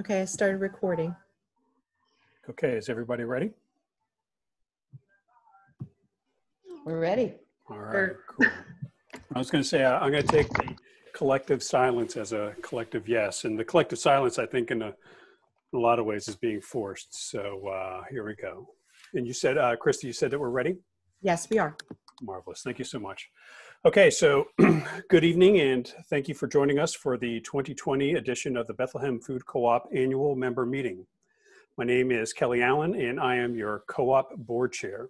Okay, I started recording. Okay, is everybody ready? We're ready. All right, cool. I was going to say, uh, I'm going to take the collective silence as a collective yes. And the collective silence, I think, in a, in a lot of ways is being forced. So uh, here we go. And you said, uh, Christy, you said that we're ready? Yes, we are. Marvelous. Thank you so much. Okay, so good evening and thank you for joining us for the 2020 edition of the Bethlehem Food Co-op Annual Member Meeting. My name is Kelly Allen and I am your co-op board chair.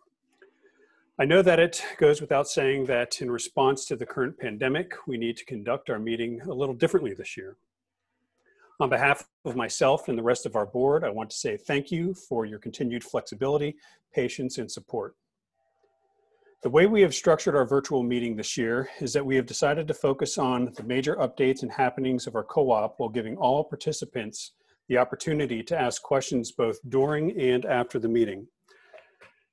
I know that it goes without saying that in response to the current pandemic, we need to conduct our meeting a little differently this year. On behalf of myself and the rest of our board, I want to say thank you for your continued flexibility, patience, and support. The way we have structured our virtual meeting this year is that we have decided to focus on the major updates and happenings of our co-op while giving all participants the opportunity to ask questions both during and after the meeting.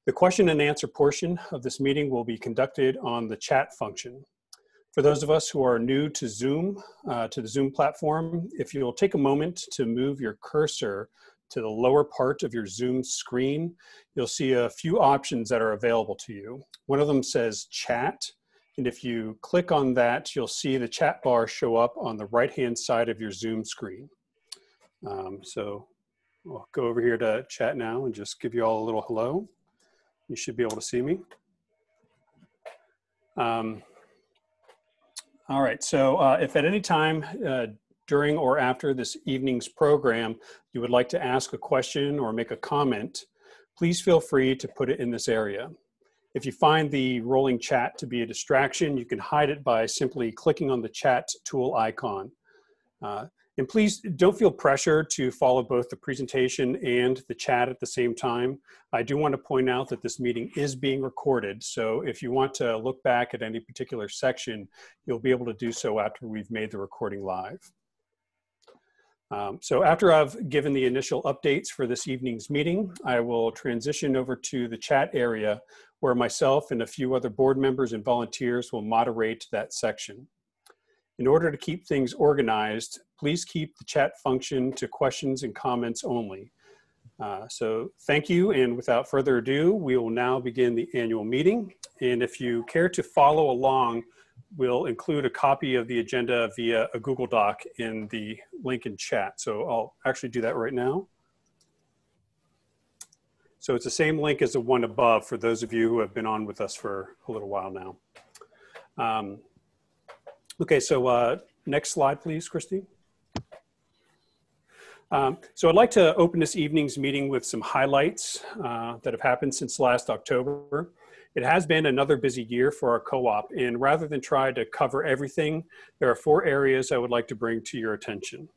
The question and answer portion of this meeting will be conducted on the chat function. For those of us who are new to Zoom, uh, to the Zoom platform, if you'll take a moment to move your cursor to the lower part of your Zoom screen, you'll see a few options that are available to you. One of them says chat. And if you click on that, you'll see the chat bar show up on the right-hand side of your Zoom screen. Um, so I'll go over here to chat now and just give you all a little hello. You should be able to see me. Um, all right, so uh, if at any time uh, during or after this evening's program you would like to ask a question or make a comment, please feel free to put it in this area. If you find the rolling chat to be a distraction, you can hide it by simply clicking on the chat tool icon. Uh, and please don't feel pressure to follow both the presentation and the chat at the same time. I do want to point out that this meeting is being recorded. So if you want to look back at any particular section, you'll be able to do so after we've made the recording live. Um, so after I've given the initial updates for this evening's meeting, I will transition over to the chat area where myself and a few other board members and volunteers will moderate that section. In order to keep things organized, please keep the chat function to questions and comments only. Uh, so thank you, and without further ado, we will now begin the annual meeting. And if you care to follow along, we'll include a copy of the agenda via a Google Doc in the link in chat. So I'll actually do that right now. So it's the same link as the one above for those of you who have been on with us for a little while now. Um, okay, so uh, next slide, please, Christy. Um, so I'd like to open this evening's meeting with some highlights uh, that have happened since last October. It has been another busy year for our co-op, and rather than try to cover everything, there are four areas I would like to bring to your attention.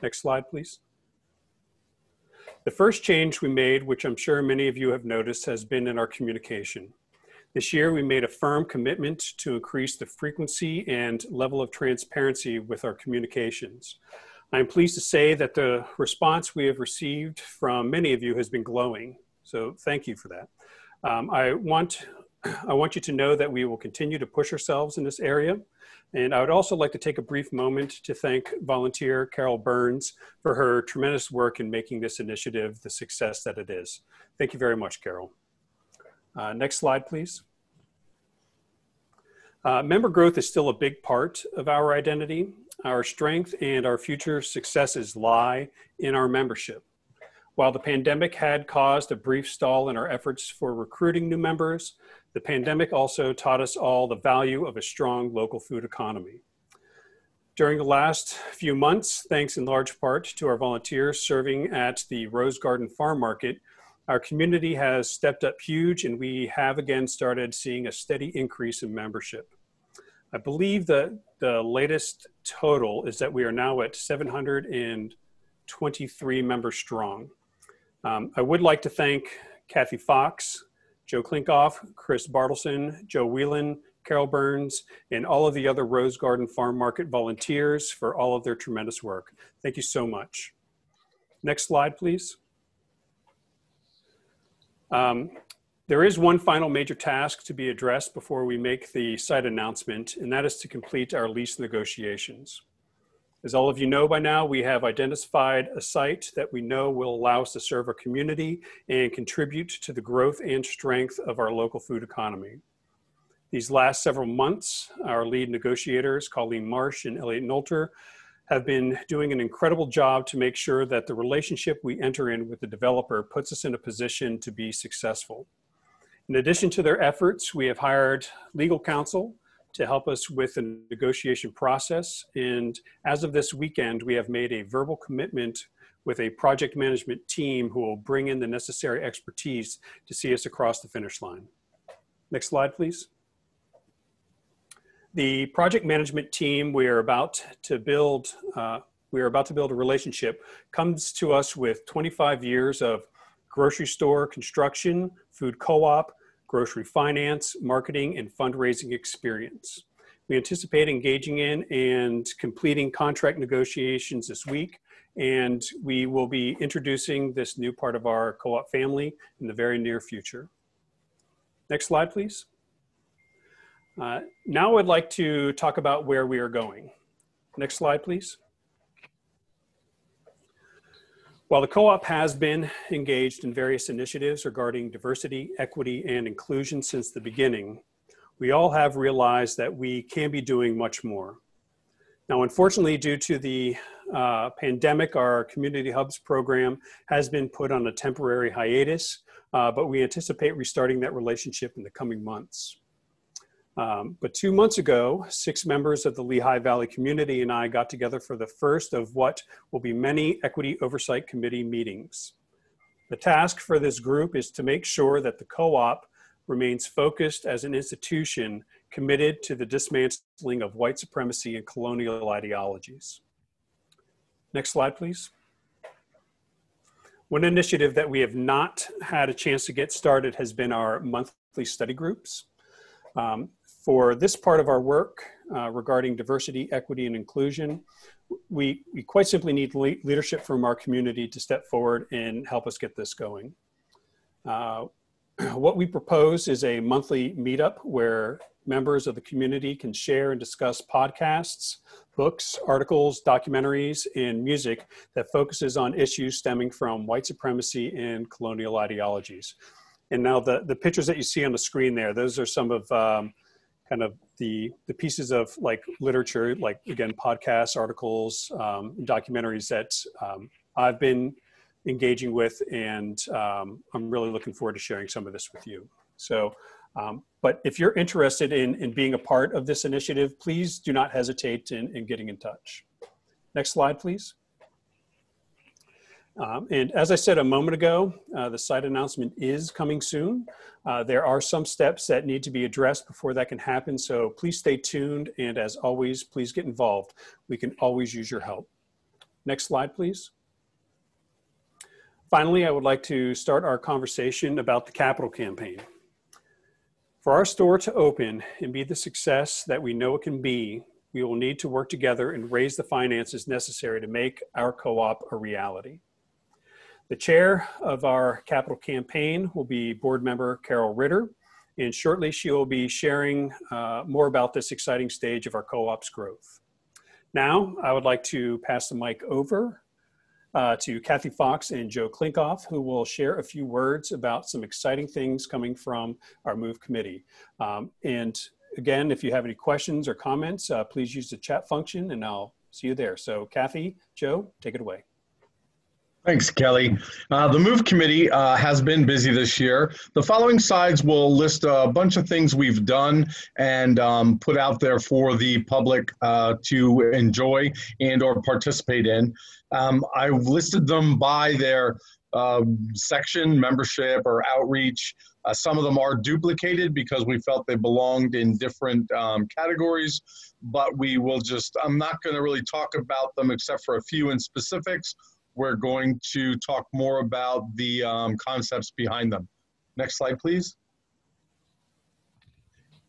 Next slide, please. The first change we made, which I'm sure many of you have noticed, has been in our communication. This year, we made a firm commitment to increase the frequency and level of transparency with our communications. I'm pleased to say that the response we have received from many of you has been glowing, so thank you for that. Um, I, want, I want you to know that we will continue to push ourselves in this area. And I would also like to take a brief moment to thank volunteer Carol Burns for her tremendous work in making this initiative the success that it is. Thank you very much, Carol. Uh, next slide, please. Uh, member growth is still a big part of our identity. Our strength and our future successes lie in our membership. While the pandemic had caused a brief stall in our efforts for recruiting new members, the pandemic also taught us all the value of a strong local food economy. During the last few months, thanks in large part to our volunteers serving at the Rose Garden Farm Market, our community has stepped up huge and we have again started seeing a steady increase in membership. I believe that the latest total is that we are now at 723 members strong. Um, I would like to thank Kathy Fox, Joe Klinkoff, Chris Bartleson, Joe Whelan, Carol Burns, and all of the other Rose Garden Farm Market volunteers for all of their tremendous work. Thank you so much. Next slide, please. Um, there is one final major task to be addressed before we make the site announcement, and that is to complete our lease negotiations. As all of you know by now, we have identified a site that we know will allow us to serve our community and contribute to the growth and strength of our local food economy. These last several months, our lead negotiators, Colleen Marsh and Elliot Nolter, have been doing an incredible job to make sure that the relationship we enter in with the developer puts us in a position to be successful. In addition to their efforts, we have hired legal counsel to help us with the negotiation process. And as of this weekend, we have made a verbal commitment with a project management team who will bring in the necessary expertise to see us across the finish line. Next slide, please. The project management team we are about to build, uh, we are about to build a relationship, comes to us with 25 years of grocery store construction, food co-op, grocery finance, marketing, and fundraising experience. We anticipate engaging in and completing contract negotiations this week, and we will be introducing this new part of our co-op family in the very near future. Next slide, please. Uh, now I'd like to talk about where we are going. Next slide, please. While the co-op has been engaged in various initiatives regarding diversity, equity, and inclusion since the beginning, we all have realized that we can be doing much more. Now, unfortunately, due to the uh, pandemic, our Community Hubs program has been put on a temporary hiatus, uh, but we anticipate restarting that relationship in the coming months. Um, but two months ago, six members of the Lehigh Valley community and I got together for the first of what will be many Equity Oversight Committee meetings. The task for this group is to make sure that the co-op remains focused as an institution committed to the dismantling of white supremacy and colonial ideologies. Next slide, please. One initiative that we have not had a chance to get started has been our monthly study groups. Um, for this part of our work uh, regarding diversity, equity, and inclusion, we, we quite simply need le leadership from our community to step forward and help us get this going. Uh, what we propose is a monthly meetup where members of the community can share and discuss podcasts, books, articles, documentaries, and music that focuses on issues stemming from white supremacy and colonial ideologies. And now the, the pictures that you see on the screen there, those are some of um, kind of the the pieces of like literature, like again podcasts, articles, um, documentaries that um, I've been engaging with, and um, I'm really looking forward to sharing some of this with you. So, um, but if you're interested in in being a part of this initiative, please do not hesitate in, in getting in touch. Next slide, please. Um, and as I said a moment ago, uh, the site announcement is coming soon. Uh, there are some steps that need to be addressed before that can happen, so please stay tuned. And as always, please get involved. We can always use your help. Next slide, please. Finally, I would like to start our conversation about the capital campaign. For our store to open and be the success that we know it can be, we will need to work together and raise the finances necessary to make our co-op a reality. The chair of our capital campaign will be board member Carol Ritter, and shortly she will be sharing uh, more about this exciting stage of our co-op's growth. Now, I would like to pass the mic over uh, to Kathy Fox and Joe Klinkoff, who will share a few words about some exciting things coming from our MOVE committee. Um, and again, if you have any questions or comments, uh, please use the chat function and I'll see you there. So Kathy, Joe, take it away. Thanks, Kelly. Uh, the MOVE committee uh, has been busy this year. The following slides will list a bunch of things we've done and um, put out there for the public uh, to enjoy and or participate in. Um, I've listed them by their um, section, membership, or outreach. Uh, some of them are duplicated because we felt they belonged in different um, categories, but we will just, I'm not going to really talk about them except for a few in specifics we're going to talk more about the um, concepts behind them. Next slide, please.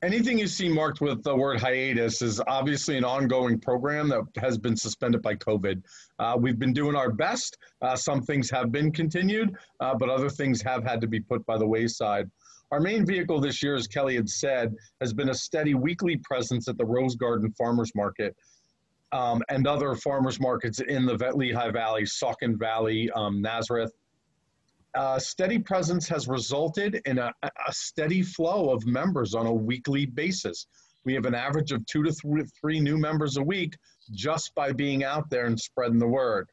Anything you see marked with the word hiatus is obviously an ongoing program that has been suspended by COVID. Uh, we've been doing our best. Uh, some things have been continued, uh, but other things have had to be put by the wayside. Our main vehicle this year, as Kelly had said, has been a steady weekly presence at the Rose Garden Farmers Market um, and other farmers markets in the Lehigh Valley, Saucon Valley, um, Nazareth. Uh, steady presence has resulted in a, a steady flow of members on a weekly basis. We have an average of two to three, three new members a week just by being out there and spreading the word.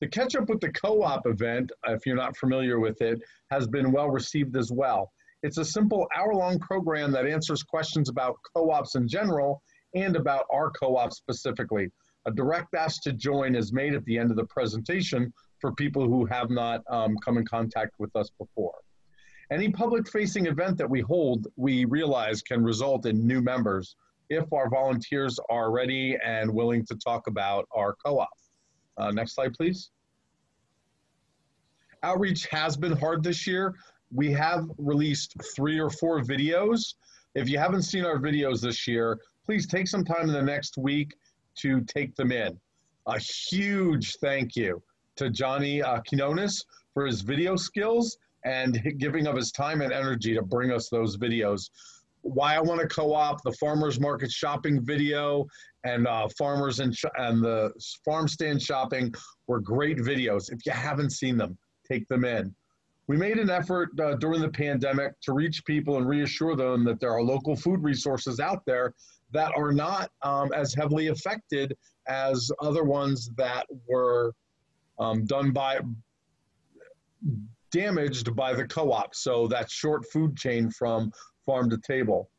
The Catch Up with the Co op event, if you're not familiar with it, has been well received as well. It's a simple hour long program that answers questions about co ops in general and about our co op specifically. A direct ask to join is made at the end of the presentation for people who have not um, come in contact with us before. Any public facing event that we hold, we realize can result in new members if our volunteers are ready and willing to talk about our co op. Uh, next slide, please. Outreach has been hard this year. We have released three or four videos. If you haven't seen our videos this year, please take some time in the next week to take them in. A huge thank you to Johnny uh, Quinones for his video skills and giving of his time and energy to bring us those videos. Why I want to co-op the farmers market shopping video and uh, farmers and, and the farm stand shopping were great videos. If you haven't seen them, take them in. We made an effort uh, during the pandemic to reach people and reassure them that there are local food resources out there that are not um, as heavily affected as other ones that were um, done by damaged by the co-op. So that short food chain from farm to table.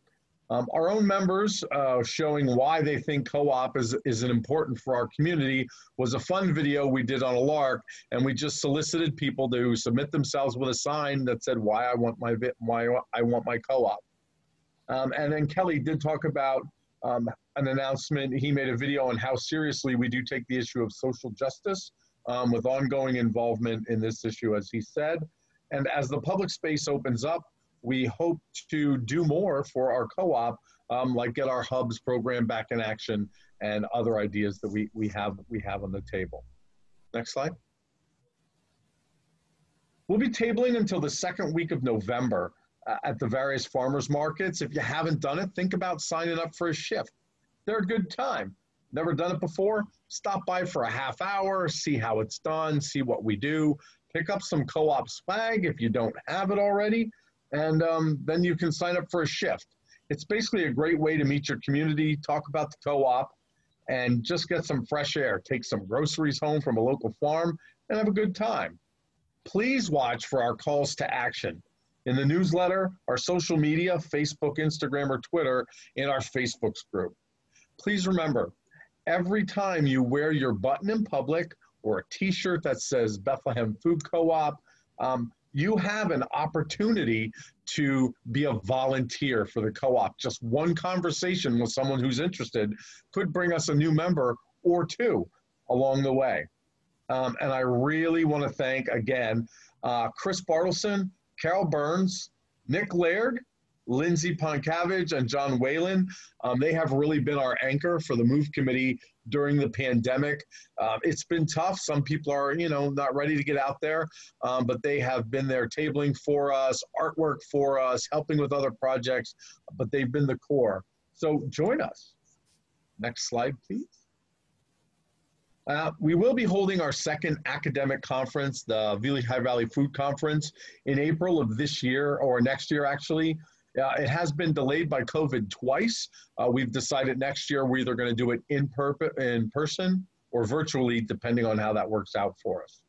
Um, our own members uh, showing why they think co-op is, is an important for our community was a fun video we did on a lark and we just solicited people to submit themselves with a sign that said why I want my why I want my co-op. Um, and then Kelly did talk about um, an announcement. He made a video on how seriously we do take the issue of social justice um, with ongoing involvement in this issue, as he said. And as the public space opens up, we hope to do more for our co-op, um, like get our hubs program back in action and other ideas that we, we have we have on the table. Next slide. We'll be tabling until the second week of November at the various farmers markets. If you haven't done it, think about signing up for a shift. They're a good time. Never done it before? Stop by for a half hour, see how it's done, see what we do. Pick up some co op swag if you don't have it already, and um, then you can sign up for a shift. It's basically a great way to meet your community, talk about the co op, and just get some fresh air. Take some groceries home from a local farm and have a good time. Please watch for our calls to action in the newsletter, our social media, Facebook, Instagram, or Twitter, in our Facebook's group. Please remember, every time you wear your button in public or a t-shirt that says Bethlehem Food Co-op, um, you have an opportunity to be a volunteer for the co-op. Just one conversation with someone who's interested could bring us a new member or two along the way. Um, and I really want to thank again uh, Chris Bartleson, Carol Burns, Nick Laird, Lindsay Poncavage, and John Whalen. Um, they have really been our anchor for the Move Committee during the pandemic. Uh, it's been tough. Some people are, you know, not ready to get out there, um, but they have been there tabling for us, artwork for us, helping with other projects, but they've been the core. So join us. Next slide, please. Uh, we will be holding our second academic conference, the Lehigh Valley Food Conference, in April of this year, or next year actually. Uh, it has been delayed by COVID twice. Uh, we've decided next year we're either going to do it in, in person or virtually, depending on how that works out for us.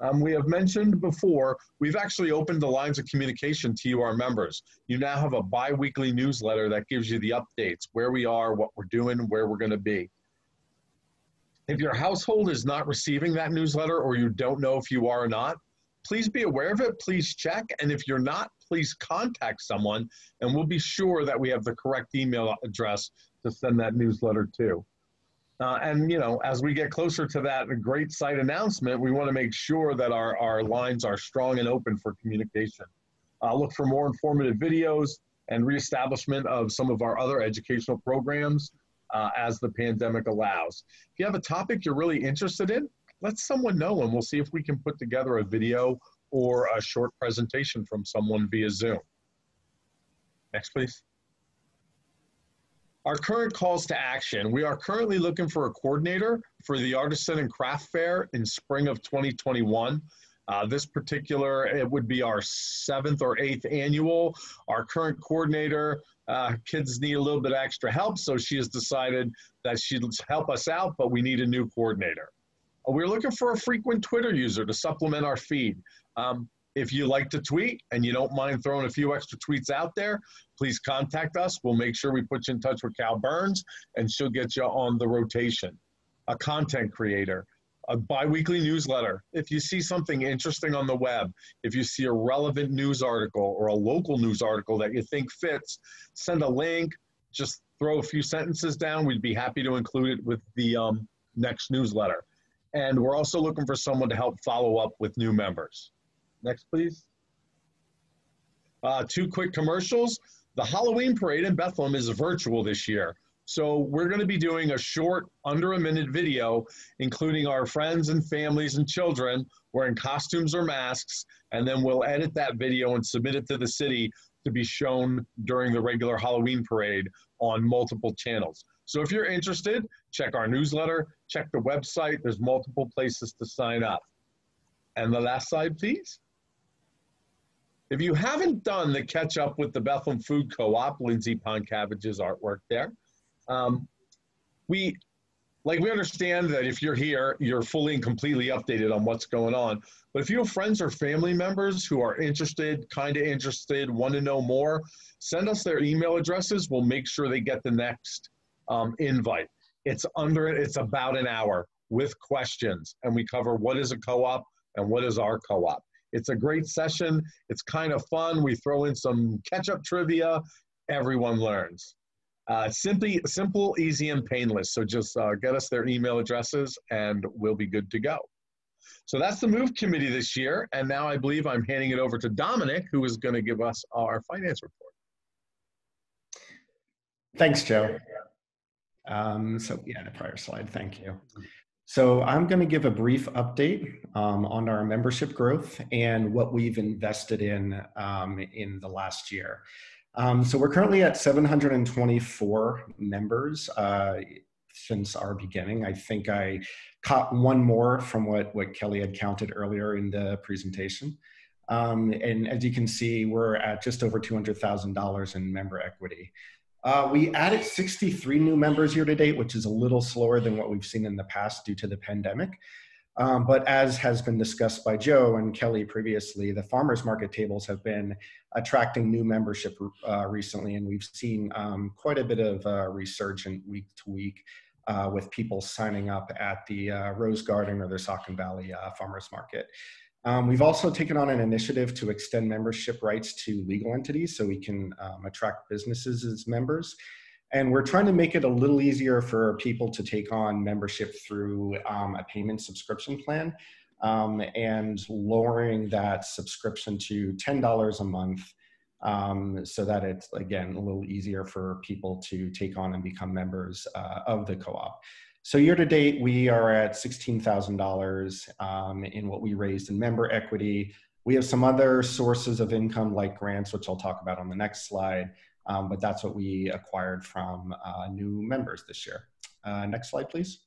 Um, we have mentioned before, we've actually opened the lines of communication to you, our members. You now have a bi weekly newsletter that gives you the updates where we are, what we're doing, where we're going to be. If your household is not receiving that newsletter or you don't know if you are or not, please be aware of it. Please check. And if you're not, please contact someone and we'll be sure that we have the correct email address to send that newsletter to. Uh, and, you know, as we get closer to that great site announcement, we want to make sure that our, our lines are strong and open for communication. Uh, look for more informative videos and reestablishment of some of our other educational programs uh, as the pandemic allows. If you have a topic you're really interested in, let someone know and we'll see if we can put together a video or a short presentation from someone via Zoom. Next, please. Our current calls to action. We are currently looking for a coordinator for the Artisan and Craft Fair in spring of 2021. Uh, this particular, it would be our seventh or eighth annual. Our current coordinator, uh, kids need a little bit extra help, so she has decided that she'd help us out, but we need a new coordinator. Uh, We're looking for a frequent Twitter user to supplement our feed. Um, if you like to tweet and you don't mind throwing a few extra tweets out there, please contact us. We'll make sure we put you in touch with Cal Burns and she'll get you on the rotation. A content creator, a biweekly newsletter. If you see something interesting on the web, if you see a relevant news article or a local news article that you think fits, send a link, just throw a few sentences down. We'd be happy to include it with the um, next newsletter. And we're also looking for someone to help follow up with new members. Next, please. Uh, two quick commercials. The Halloween parade in Bethlehem is virtual this year. So we're going to be doing a short, under a minute video, including our friends and families and children wearing costumes or masks. And then we'll edit that video and submit it to the city to be shown during the regular Halloween parade on multiple channels. So if you're interested, check our newsletter, check the website. There's multiple places to sign up. And the last slide, please. If you haven't done the catch up with the Bethlehem Food Co-op, Lindsay Poncavage's artwork there, um, we like we understand that if you're here, you're fully and completely updated on what's going on. But if you have friends or family members who are interested, kind of interested, want to know more, send us their email addresses. We'll make sure they get the next um, invite. It's under it's about an hour with questions, and we cover what is a co-op and what is our co-op. It's a great session. It's kind of fun. We throw in some catch-up trivia. Everyone learns. Uh, simply simple, easy, and painless. So just uh, get us their email addresses, and we'll be good to go. So that's the move committee this year, and now I believe I'm handing it over to Dominic, who is going to give us our finance report. Thanks, Joe. Um, so yeah, the prior slide, thank you. So I'm going to give a brief update um, on our membership growth and what we've invested in um, in the last year. Um, so we're currently at 724 members uh, since our beginning. I think I caught one more from what, what Kelly had counted earlier in the presentation. Um, and as you can see, we're at just over $200,000 in member equity. Uh, we added 63 new members year to date, which is a little slower than what we've seen in the past due to the pandemic. Um, but as has been discussed by Joe and Kelly previously, the farmers market tables have been attracting new membership uh, recently, and we've seen um, quite a bit of uh, week to week uh, with people signing up at the uh, Rose Garden or the Saucon Valley uh, Farmers Market. Um, we've also taken on an initiative to extend membership rights to legal entities so we can um, attract businesses as members. And we're trying to make it a little easier for people to take on membership through um, a payment subscription plan um, and lowering that subscription to $10 a month um, so that it's, again, a little easier for people to take on and become members uh, of the co op. So year to date, we are at $16,000 um, in what we raised in member equity. We have some other sources of income like grants, which I'll talk about on the next slide, um, but that's what we acquired from uh, new members this year. Uh, next slide, please.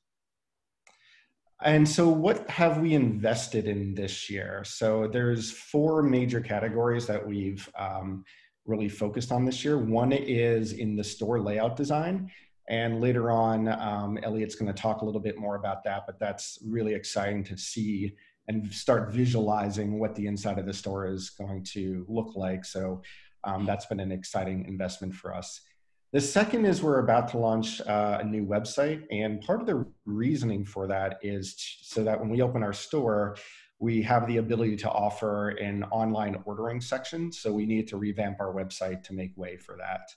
And so what have we invested in this year? So there's four major categories that we've um, really focused on this year. One is in the store layout design. And later on, um, Elliot's going to talk a little bit more about that, but that's really exciting to see and start visualizing what the inside of the store is going to look like. So um, that's been an exciting investment for us. The second is we're about to launch uh, a new website, and part of the reasoning for that is so that when we open our store, we have the ability to offer an online ordering section. So we need to revamp our website to make way for that.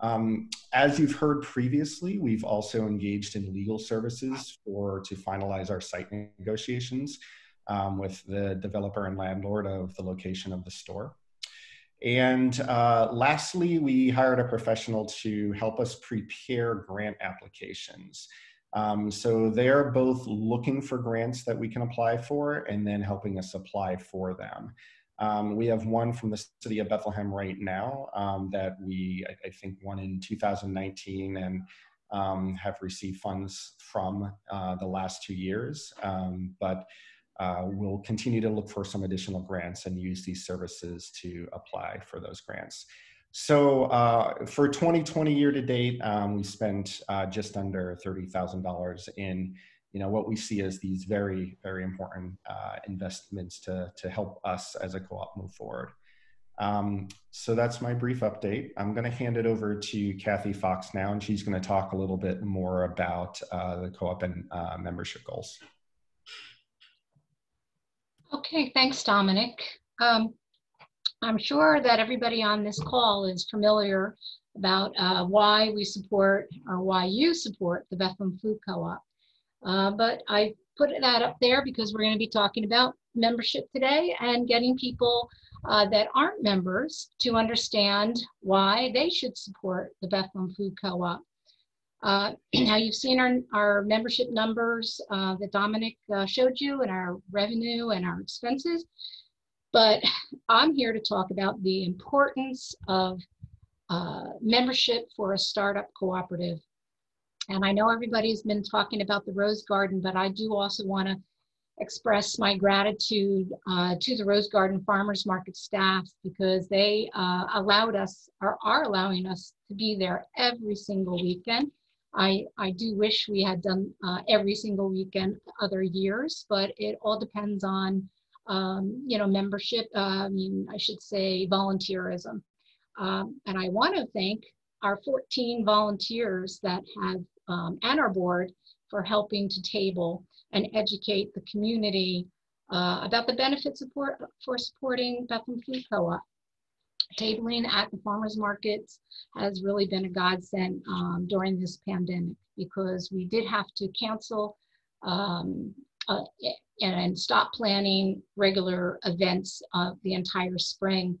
Um, as you've heard previously, we've also engaged in legal services for to finalize our site negotiations um, with the developer and landlord of the location of the store. And uh, lastly, we hired a professional to help us prepare grant applications. Um, so they're both looking for grants that we can apply for and then helping us apply for them. Um, we have one from the city of Bethlehem right now um, that we, I, I, think, won in 2019 and um, have received funds from uh, the last two years. Um, but uh, we'll continue to look for some additional grants and use these services to apply for those grants. So uh, for 2020 year to date, um, we spent uh, just under $30,000 in you know, what we see as these very, very important uh, investments to, to help us as a co-op move forward. Um, so that's my brief update. I'm going to hand it over to Kathy Fox now, and she's going to talk a little bit more about uh, the co-op and uh, membership goals. Okay, thanks, Dominic. Um, I'm sure that everybody on this call is familiar about uh, why we support or why you support the Bethlehem Food Co-op. Uh, but I put that up there because we're going to be talking about membership today and getting people uh, that aren't members to understand why they should support the Bethlehem Food Co-op. Uh, now you've seen our, our membership numbers uh, that Dominic uh, showed you and our revenue and our expenses, but I'm here to talk about the importance of uh, membership for a startup cooperative. And I know everybody's been talking about the Rose Garden, but I do also want to express my gratitude uh, to the Rose Garden Farmers Market staff because they uh, allowed us or are allowing us to be there every single weekend. I, I do wish we had done uh, every single weekend other years, but it all depends on, um, you know, membership, uh, I mean, I should say volunteerism. Um, and I want to thank our 14 volunteers that have, um, and our board for helping to table and educate the community uh, about the benefits support, for supporting Bethlehem Food Co-op. Tabling at the farmers markets has really been a godsend um, during this pandemic because we did have to cancel um, uh, and stop planning regular events of the entire spring.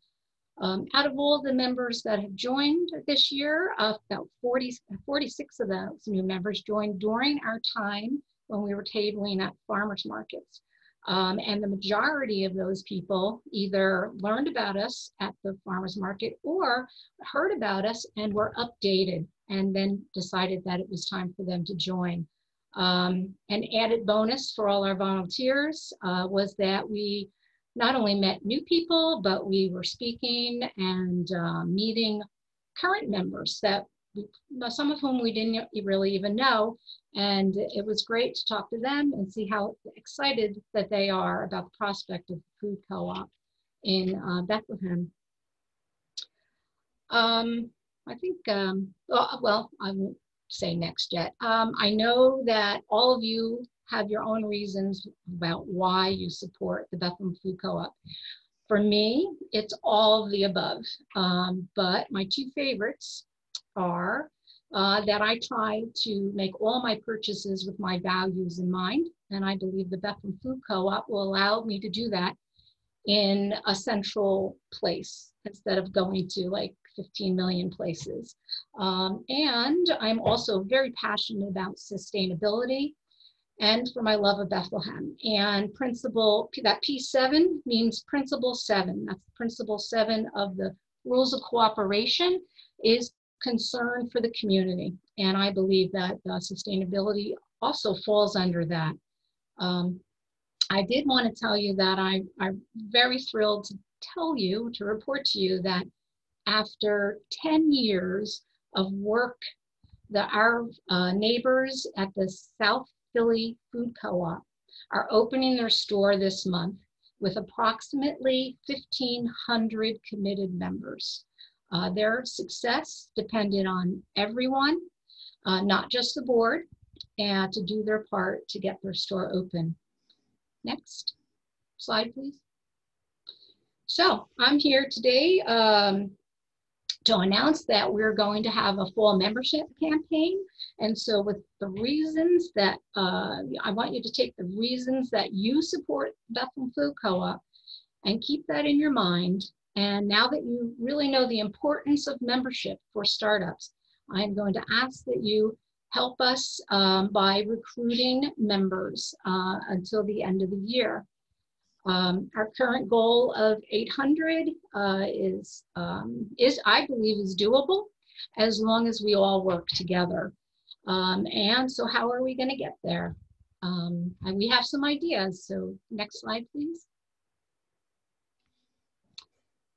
Um, out of all the members that have joined this year, uh, about 40, 46 of those new members joined during our time when we were tabling at farmers markets. Um, and the majority of those people either learned about us at the farmers market or heard about us and were updated and then decided that it was time for them to join. Um, an added bonus for all our volunteers uh, was that we not only met new people, but we were speaking and uh, meeting current members that some of whom we didn't really even know. And it was great to talk to them and see how excited that they are about the prospect of food co-op in uh, Bethlehem. Um, I think, um, well, I won't say next yet. Um, I know that all of you have your own reasons about why you support the Bethlehem Food Co-op. For me, it's all the above, um, but my two favorites are uh, that I try to make all my purchases with my values in mind. And I believe the Bethlehem Food Co-op will allow me to do that in a central place instead of going to like 15 million places. Um, and I'm also very passionate about sustainability and for my love of Bethlehem. And principle, that P7 means principle seven. That's principle seven of the rules of cooperation is concern for the community. And I believe that uh, sustainability also falls under that. Um, I did want to tell you that I, I'm very thrilled to tell you, to report to you that after 10 years of work, the, our uh, neighbors at the South Philly Food Co-op are opening their store this month with approximately 1,500 committed members. Uh, their success depended on everyone, uh, not just the board, and to do their part to get their store open. Next slide, please. So I'm here today um, to announce that we're going to have a fall membership campaign. And so with the reasons that, uh, I want you to take the reasons that you support Bethlehem Food Co-op and keep that in your mind and now that you really know the importance of membership for startups, I'm going to ask that you help us um, by recruiting members uh, until the end of the year. Um, our current goal of 800 uh, is, um, is, I believe, is doable as long as we all work together. Um, and so, how are we going to get there? Um, and we have some ideas. So, next slide, please.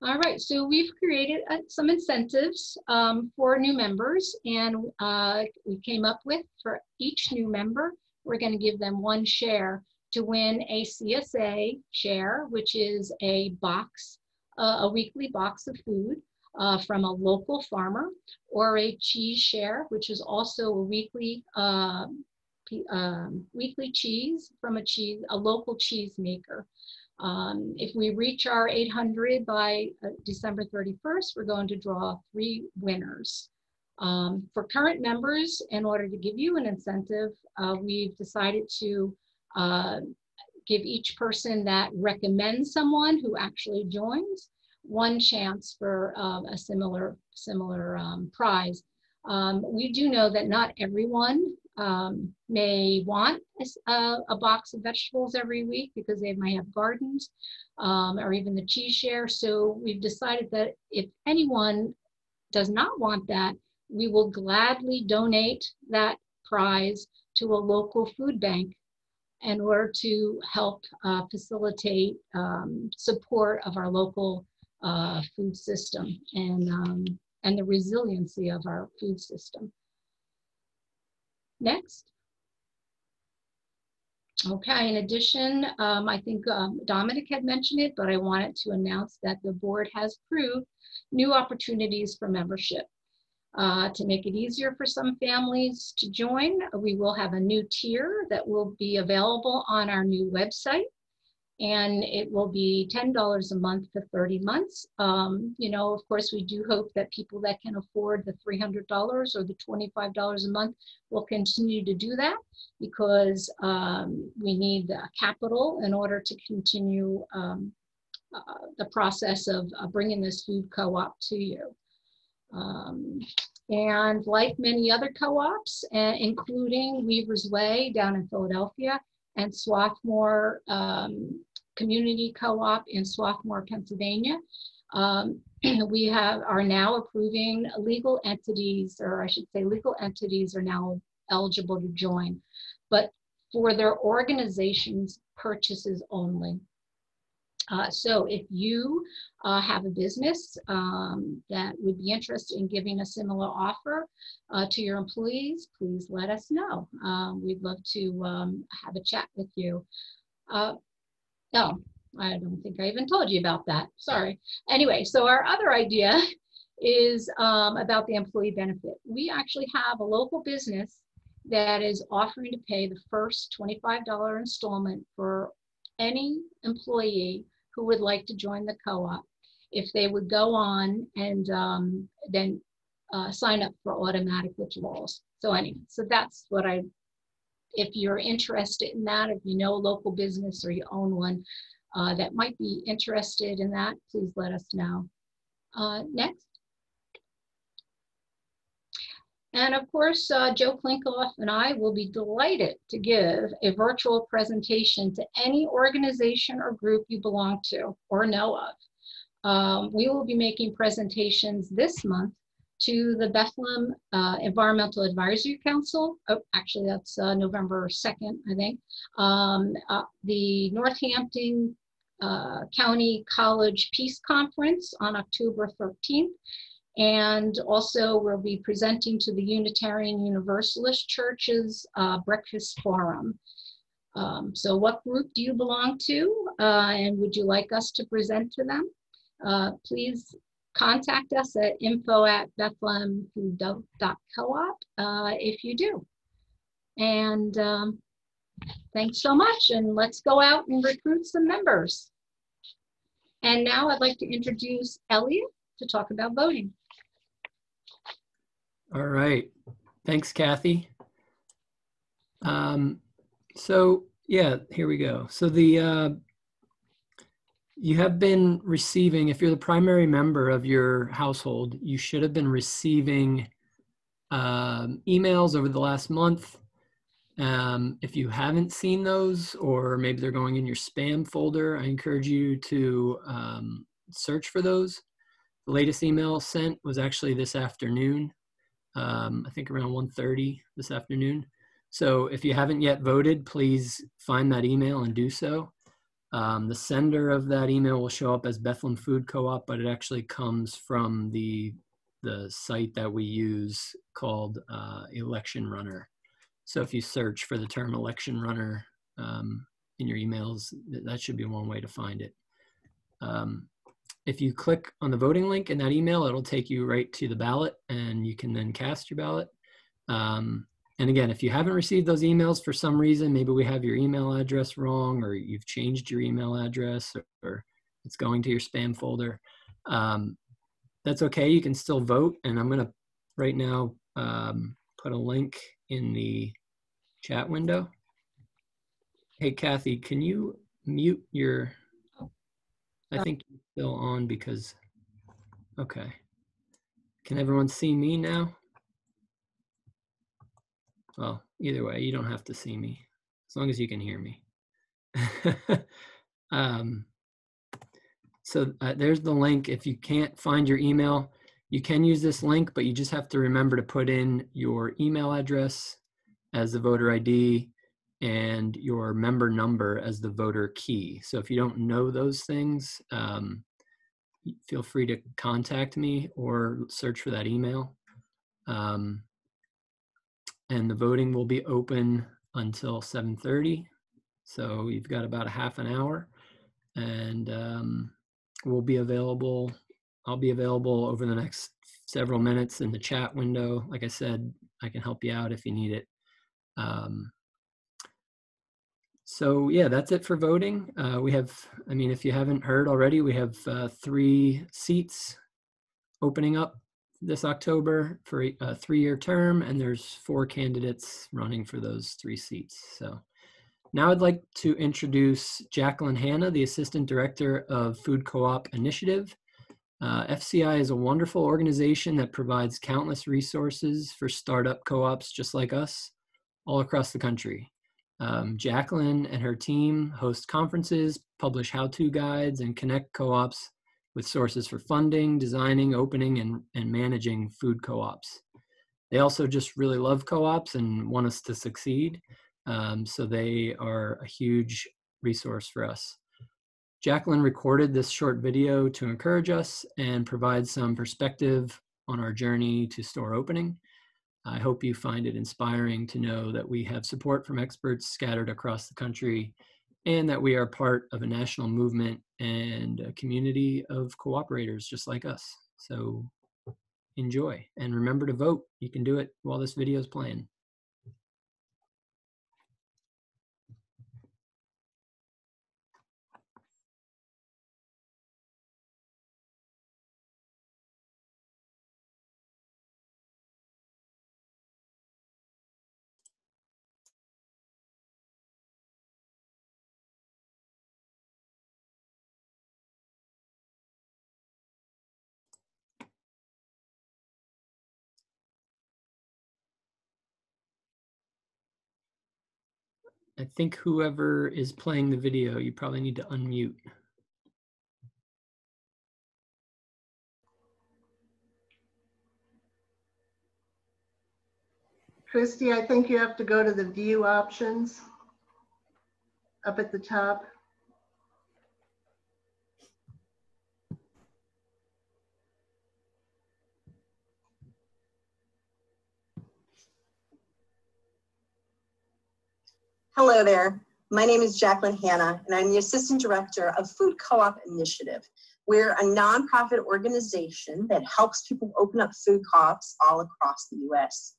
All right, so we've created uh, some incentives um, for new members, and uh, we came up with for each new member, we're going to give them one share to win a CSA share, which is a box, uh, a weekly box of food uh, from a local farmer, or a cheese share, which is also a weekly um, um, weekly cheese from a cheese a local cheese maker. Um, if we reach our 800 by uh, December 31st, we're going to draw three winners. Um, for current members, in order to give you an incentive, uh, we've decided to uh, give each person that recommends someone who actually joins one chance for um, a similar, similar um, prize. Um, we do know that not everyone um, may want a, a, box of vegetables every week because they might have gardens um, or even the cheese share. So we've decided that if anyone does not want that, we will gladly donate that prize to a local food bank in order to help uh, facilitate um, support of our local uh, food system and, um, and the resiliency of our food system. Next. Okay, in addition, um, I think um, Dominic had mentioned it, but I wanted to announce that the board has approved new opportunities for membership. Uh, to make it easier for some families to join, we will have a new tier that will be available on our new website and it will be $10 a month for 30 months. Um, you know, of course, we do hope that people that can afford the $300 or the $25 a month will continue to do that because um, we need uh, capital in order to continue um, uh, the process of uh, bringing this food co-op to you. Um, and like many other co-ops, uh, including Weaver's Way down in Philadelphia and Swarthmore um, Community Co-op in Swarthmore, Pennsylvania. Um, we have are now approving legal entities, or I should say legal entities are now eligible to join, but for their organizations purchases only. Uh, so if you uh, have a business um, that would be interested in giving a similar offer uh, to your employees, please let us know. Um, we'd love to um, have a chat with you. Oh, I don't think I even told you about that. Sorry. Anyway, so our other idea is um, about the employee benefit. We actually have a local business that is offering to pay the first $25 installment for any employee who would like to join the co-op if they would go on and um, then uh, sign up for automatic withdrawals. So anyway, so that's what I if you're interested in that, if you know a local business or you own one uh, that might be interested in that, please let us know. Uh, next. And of course, uh, Joe Klinkoff and I will be delighted to give a virtual presentation to any organization or group you belong to or know of. Um, we will be making presentations this month to the Bethlehem uh, Environmental Advisory Council. Oh, actually, that's uh, November 2nd, I think. Um, uh, the Northampton uh, County College Peace Conference on October 13th. And also, we'll be presenting to the Unitarian Universalist Church's uh, Breakfast Forum. Um, so, what group do you belong to? Uh, and would you like us to present to them? please contact us at info at bethlehemfood.coop uh, if you do. And um, thanks so much. And let's go out and recruit some members. And now I'd like to introduce Elliot to talk about voting. All right. Thanks, Kathy. Um, so yeah, here we go. So the uh, you have been receiving, if you're the primary member of your household, you should have been receiving um, emails over the last month Um, if you haven't seen those, or maybe they're going in your spam folder, I encourage you to um, search for those. The latest email sent was actually this afternoon, um, I think around 1.30 this afternoon. So if you haven't yet voted, please find that email and do so. Um, the sender of that email will show up as Bethlehem Food Co-op, but it actually comes from the the site that we use called uh, Election Runner. So if you search for the term Election Runner um, in your emails, that should be one way to find it. Um, if you click on the voting link in that email, it'll take you right to the ballot, and you can then cast your ballot. Um, and again, if you haven't received those emails for some reason, maybe we have your email address wrong or you've changed your email address or, or it's going to your spam folder, um, that's okay. You can still vote. And I'm going to right now um, put a link in the chat window. Hey, Kathy, can you mute your, I think you're still on because, okay. Can everyone see me now? Well, either way, you don't have to see me as long as you can hear me. um, so uh, there's the link. If you can't find your email, you can use this link, but you just have to remember to put in your email address as the voter ID and your member number as the voter key. So if you don't know those things, um, feel free to contact me or search for that email. Um, and the voting will be open until 7.30. So you've got about a half an hour and um, we'll be available. I'll be available over the next several minutes in the chat window. Like I said, I can help you out if you need it. Um, so yeah, that's it for voting. Uh, we have, I mean, if you haven't heard already, we have uh, three seats opening up this October for a three-year term, and there's four candidates running for those three seats. So now I'd like to introduce Jacqueline Hanna, the Assistant Director of Food Co-op Initiative. Uh, FCI is a wonderful organization that provides countless resources for startup co-ops just like us all across the country. Um, Jacqueline and her team host conferences, publish how-to guides, and connect co-ops with sources for funding, designing, opening, and, and managing food co-ops. They also just really love co-ops and want us to succeed. Um, so they are a huge resource for us. Jacqueline recorded this short video to encourage us and provide some perspective on our journey to store opening. I hope you find it inspiring to know that we have support from experts scattered across the country and that we are part of a national movement and a community of cooperators just like us. So enjoy and remember to vote. You can do it while this video is playing. I think whoever is playing the video, you probably need to unmute. Christy, I think you have to go to the view options up at the top. Hello there. My name is Jacqueline Hanna, and I'm the Assistant Director of Food Co-op Initiative. We're a nonprofit organization that helps people open up food co-ops all across the U.S.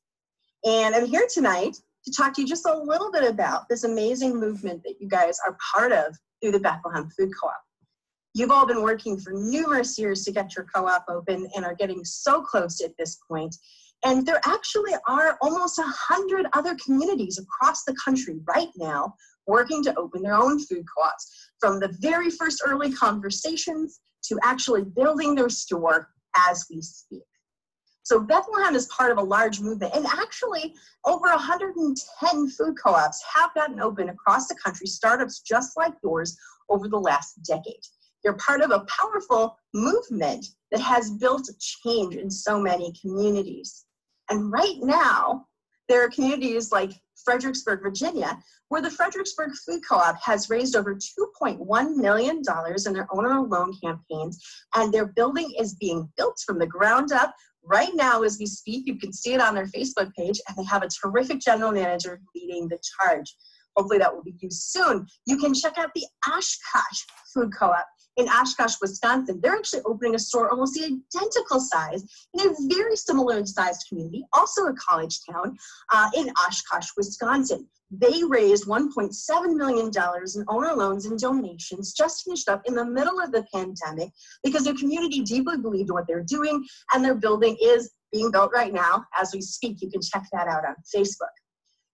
And I'm here tonight to talk to you just a little bit about this amazing movement that you guys are part of through the Bethlehem Food Co-op. You've all been working for numerous years to get your co-op open and are getting so close at this point. And there actually are almost a hundred other communities across the country right now working to open their own food co-ops, from the very first early conversations to actually building their store as we speak. So Bethlehem is part of a large movement, and actually, over 110 food co-ops have gotten open across the country, startups just like yours, over the last decade. You're part of a powerful movement that has built change in so many communities. And right now, there are communities like Fredericksburg, Virginia, where the Fredericksburg Food Co-op has raised over $2.1 million in their owner loan campaigns, and their building is being built from the ground up right now as we speak. You can see it on their Facebook page, and they have a terrific general manager leading the charge. Hopefully that will be used soon. You can check out the Oshkosh Food Co-op in Oshkosh, Wisconsin. They're actually opening a store almost the identical size in a very similar sized community, also a college town, uh, in Oshkosh, Wisconsin. They raised $1.7 million in owner loans and donations, just finished up in the middle of the pandemic, because their community deeply believed in what they're doing, and their building is being built right now as we speak. You can check that out on Facebook.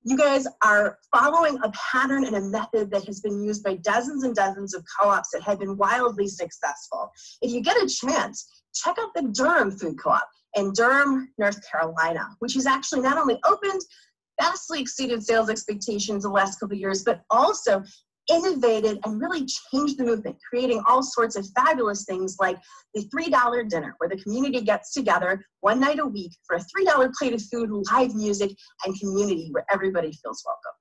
You guys are following a pattern and a method that has been used by dozens and dozens of co-ops that have been wildly successful. If you get a chance, check out the Durham Food Co-op in Durham, North Carolina, which has actually not only opened, vastly exceeded sales expectations the last couple years, but also innovated and really changed the movement, creating all sorts of fabulous things like the $3 dinner, where the community gets together one night a week for a $3 plate of food, live music, and community where everybody feels welcome.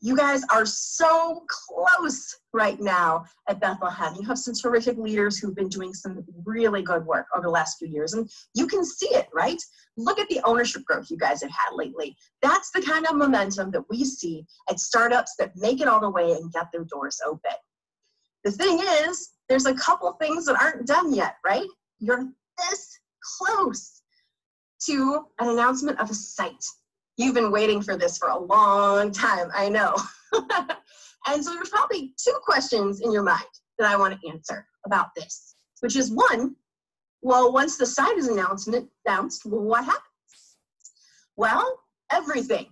You guys are so close right now at Bethlehem. You have some terrific leaders who've been doing some really good work over the last few years, and you can see it, right? Look at the ownership growth you guys have had lately. That's the kind of momentum that we see at startups that make it all the way and get their doors open. The thing is, there's a couple things that aren't done yet, right? You're this close to an announcement of a site. You've been waiting for this for a long time, I know. and so there's probably two questions in your mind that I want to answer about this, which is one, well, once the site is announced, well, what happens? Well, everything.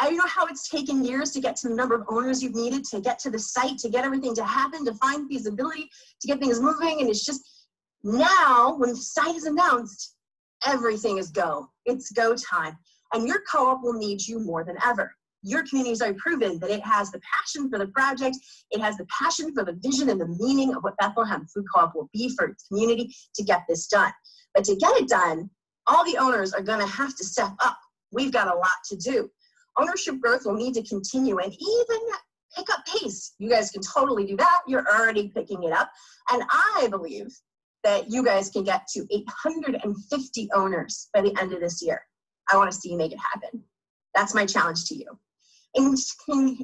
And you know how it's taken years to get to the number of owners you've needed to get to the site, to get everything to happen, to find feasibility, to get things moving. And it's just now, when the site is announced, everything is go. It's go time. And your co-op will need you more than ever. Your community has already proven that it has the passion for the project, it has the passion for the vision and the meaning of what Bethlehem Food Co-op will be for its community to get this done. But to get it done, all the owners are gonna have to step up. We've got a lot to do. Ownership growth will need to continue and even pick up pace. You guys can totally do that. You're already picking it up. And I believe that you guys can get to 850 owners by the end of this year. I want to see you make it happen. That's my challenge to you. In,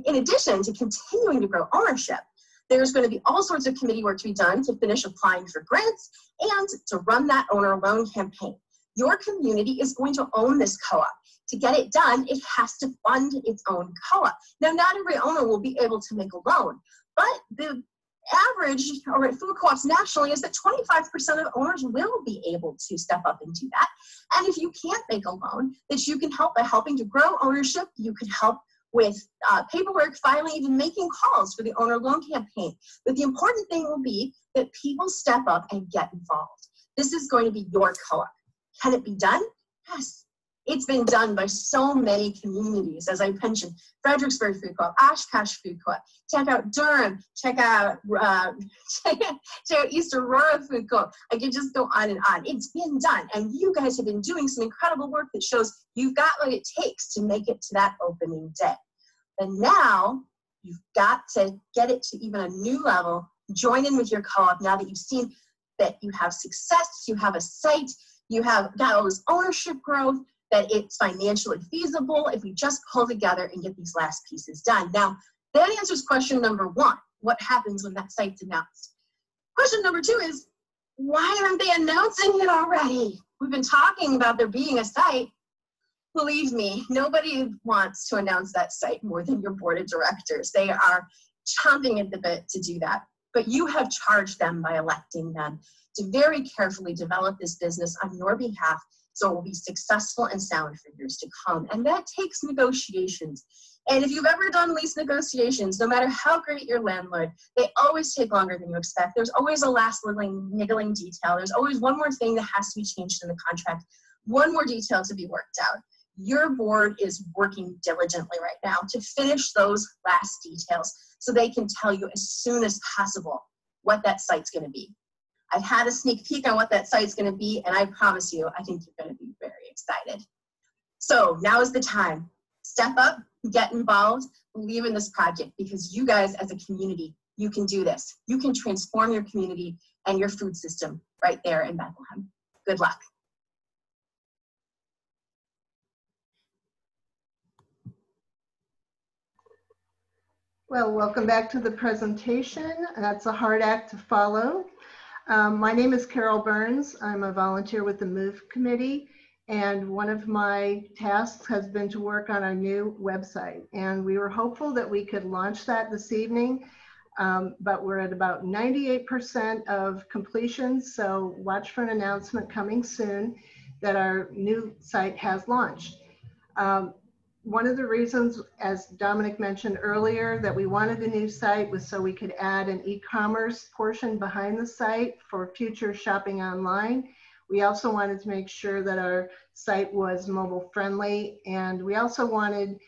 in addition to continuing to grow ownership, there's going to be all sorts of committee work to be done to finish applying for grants and to run that owner loan campaign. Your community is going to own this co-op. To get it done, it has to fund its own co-op. Now, not every owner will be able to make a loan, but the average or at food co-ops nationally is that 25% of owners will be able to step up and do that. And if you can't make a loan, that you can help by helping to grow ownership. You can help with uh, paperwork, filing, even making calls for the owner loan campaign. But the important thing will be that people step up and get involved. This is going to be your co-op. Can it be done? Yes. It's been done by so many communities, as I mentioned, Fredericksburg Food Co-op, Oshkosh Food Co-op, check out Durham, check out, uh, check out East Aurora Food Co-op. I could just go on and on. It's been done, and you guys have been doing some incredible work that shows you've got what it takes to make it to that opening day. And now you've got to get it to even a new level, join in with your co-op now that you've seen that you have success, you have a site, you have got all this ownership growth, that it's financially feasible if we just pull together and get these last pieces done. Now, that answers question number one what happens when that site's announced? Question number two is why aren't they announcing it already? We've been talking about there being a site. Believe me, nobody wants to announce that site more than your board of directors. They are chomping at the bit to do that. But you have charged them by electing them to very carefully develop this business on your behalf so it will be successful and sound for years to come. And that takes negotiations. And if you've ever done lease negotiations, no matter how great your landlord, they always take longer than you expect. There's always a last little niggling detail. There's always one more thing that has to be changed in the contract. One more detail to be worked out. Your board is working diligently right now to finish those last details so they can tell you as soon as possible what that site's going to be. I've had a sneak peek on what that site's going to be, and I promise you, I think you're going to be very excited. So now is the time. Step up, get involved, believe in this project because you guys as a community, you can do this. You can transform your community and your food system right there in Bethlehem. Good luck. Well, welcome back to the presentation. Uh, That's a hard act to follow. Um, my name is Carol Burns. I'm a volunteer with the MOVE Committee, and one of my tasks has been to work on our new website. And we were hopeful that we could launch that this evening, um, but we're at about 98% of completion, so watch for an announcement coming soon that our new site has launched. Um, one of the reasons, as Dominic mentioned earlier, that we wanted the new site was so we could add an e-commerce portion behind the site for future shopping online. We also wanted to make sure that our site was mobile friendly and we also wanted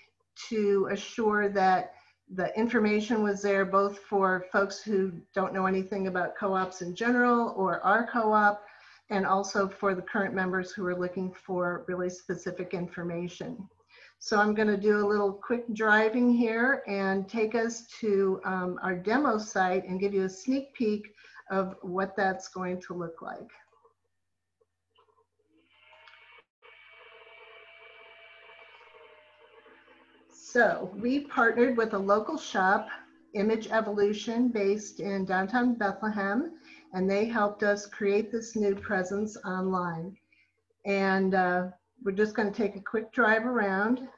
to assure that the information was there both for folks who don't know anything about co-ops in general or our co-op and also for the current members who are looking for really specific information. So I'm going to do a little quick driving here and take us to um, our demo site and give you a sneak peek of what that's going to look like. So we partnered with a local shop, Image Evolution, based in downtown Bethlehem, and they helped us create this new presence online. And uh, we're just going to take a quick drive around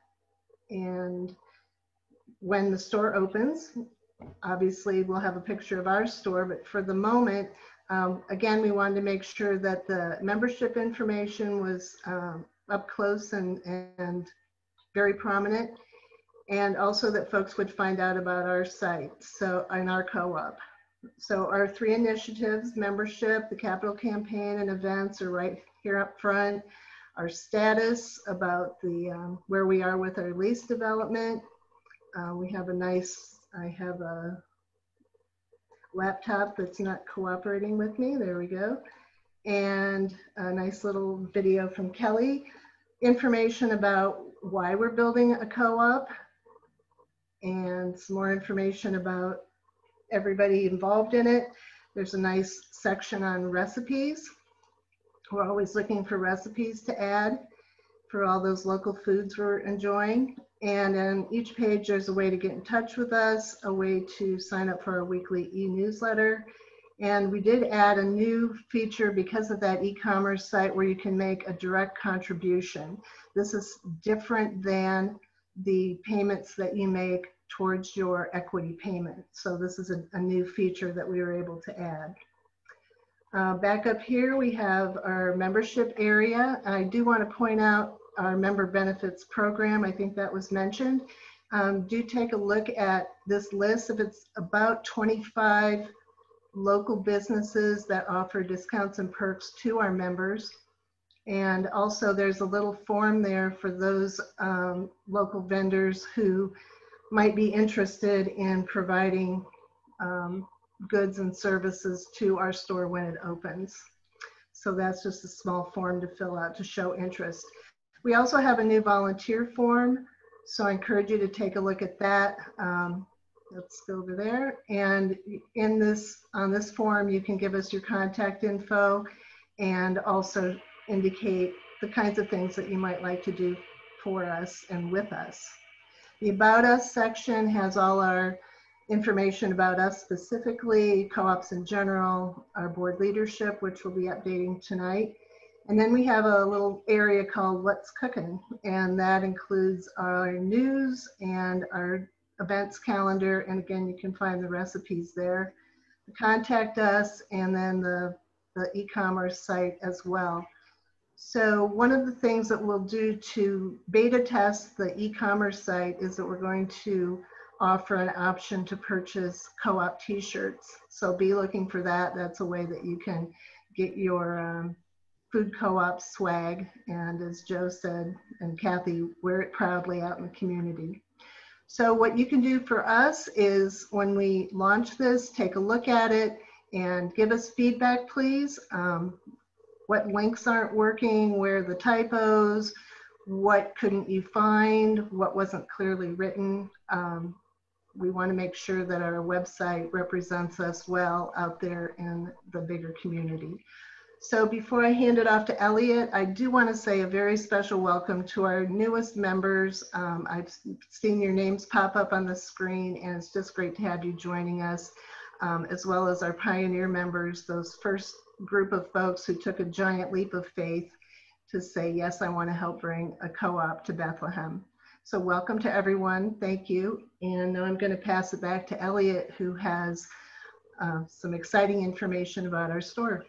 and when the store opens, obviously we'll have a picture of our store, but for the moment, um, again, we wanted to make sure that the membership information was um, up close and, and very prominent, and also that folks would find out about our site, so in our co-op. So our three initiatives, membership, the capital campaign, and events are right here up front our status about the um, where we are with our lease development. Uh, we have a nice, I have a laptop that's not cooperating with me. There we go. And a nice little video from Kelly. Information about why we're building a co-op and some more information about everybody involved in it. There's a nice section on recipes. We're always looking for recipes to add for all those local foods we're enjoying. And on each page, there's a way to get in touch with us, a way to sign up for our weekly e-newsletter. And we did add a new feature because of that e-commerce site where you can make a direct contribution. This is different than the payments that you make towards your equity payment. So this is a, a new feature that we were able to add. Uh, back up here, we have our membership area. I do want to point out our member benefits program. I think that was mentioned. Um, do take a look at this list. If it's about 25 local businesses that offer discounts and perks to our members. And also there's a little form there for those um, local vendors who might be interested in providing um, goods and services to our store when it opens. So that's just a small form to fill out to show interest. We also have a new volunteer form, so I encourage you to take a look at that. Um, let's go over there. And in this, on this form, you can give us your contact info and also indicate the kinds of things that you might like to do for us and with us. The About Us section has all our information about us specifically, co-ops in general, our board leadership, which we'll be updating tonight. And then we have a little area called What's Cooking, and that includes our news and our events calendar. And again, you can find the recipes there. Contact us and then the, the e-commerce site as well. So one of the things that we'll do to beta test the e-commerce site is that we're going to offer an option to purchase co-op t-shirts. So be looking for that. That's a way that you can get your um, food co-op swag. And as Joe said, and Kathy, wear it proudly out in the community. So what you can do for us is when we launch this, take a look at it and give us feedback, please. Um, what links aren't working, where the typos, what couldn't you find, what wasn't clearly written. Um, we want to make sure that our website represents us well out there in the bigger community. So before I hand it off to Elliot, I do want to say a very special welcome to our newest members. Um, I've seen your names pop up on the screen and it's just great to have you joining us, um, as well as our pioneer members, those first group of folks who took a giant leap of faith to say, yes, I want to help bring a co-op to Bethlehem. So welcome to everyone. Thank you. And now I'm going to pass it back to Elliot, who has uh, some exciting information about our store.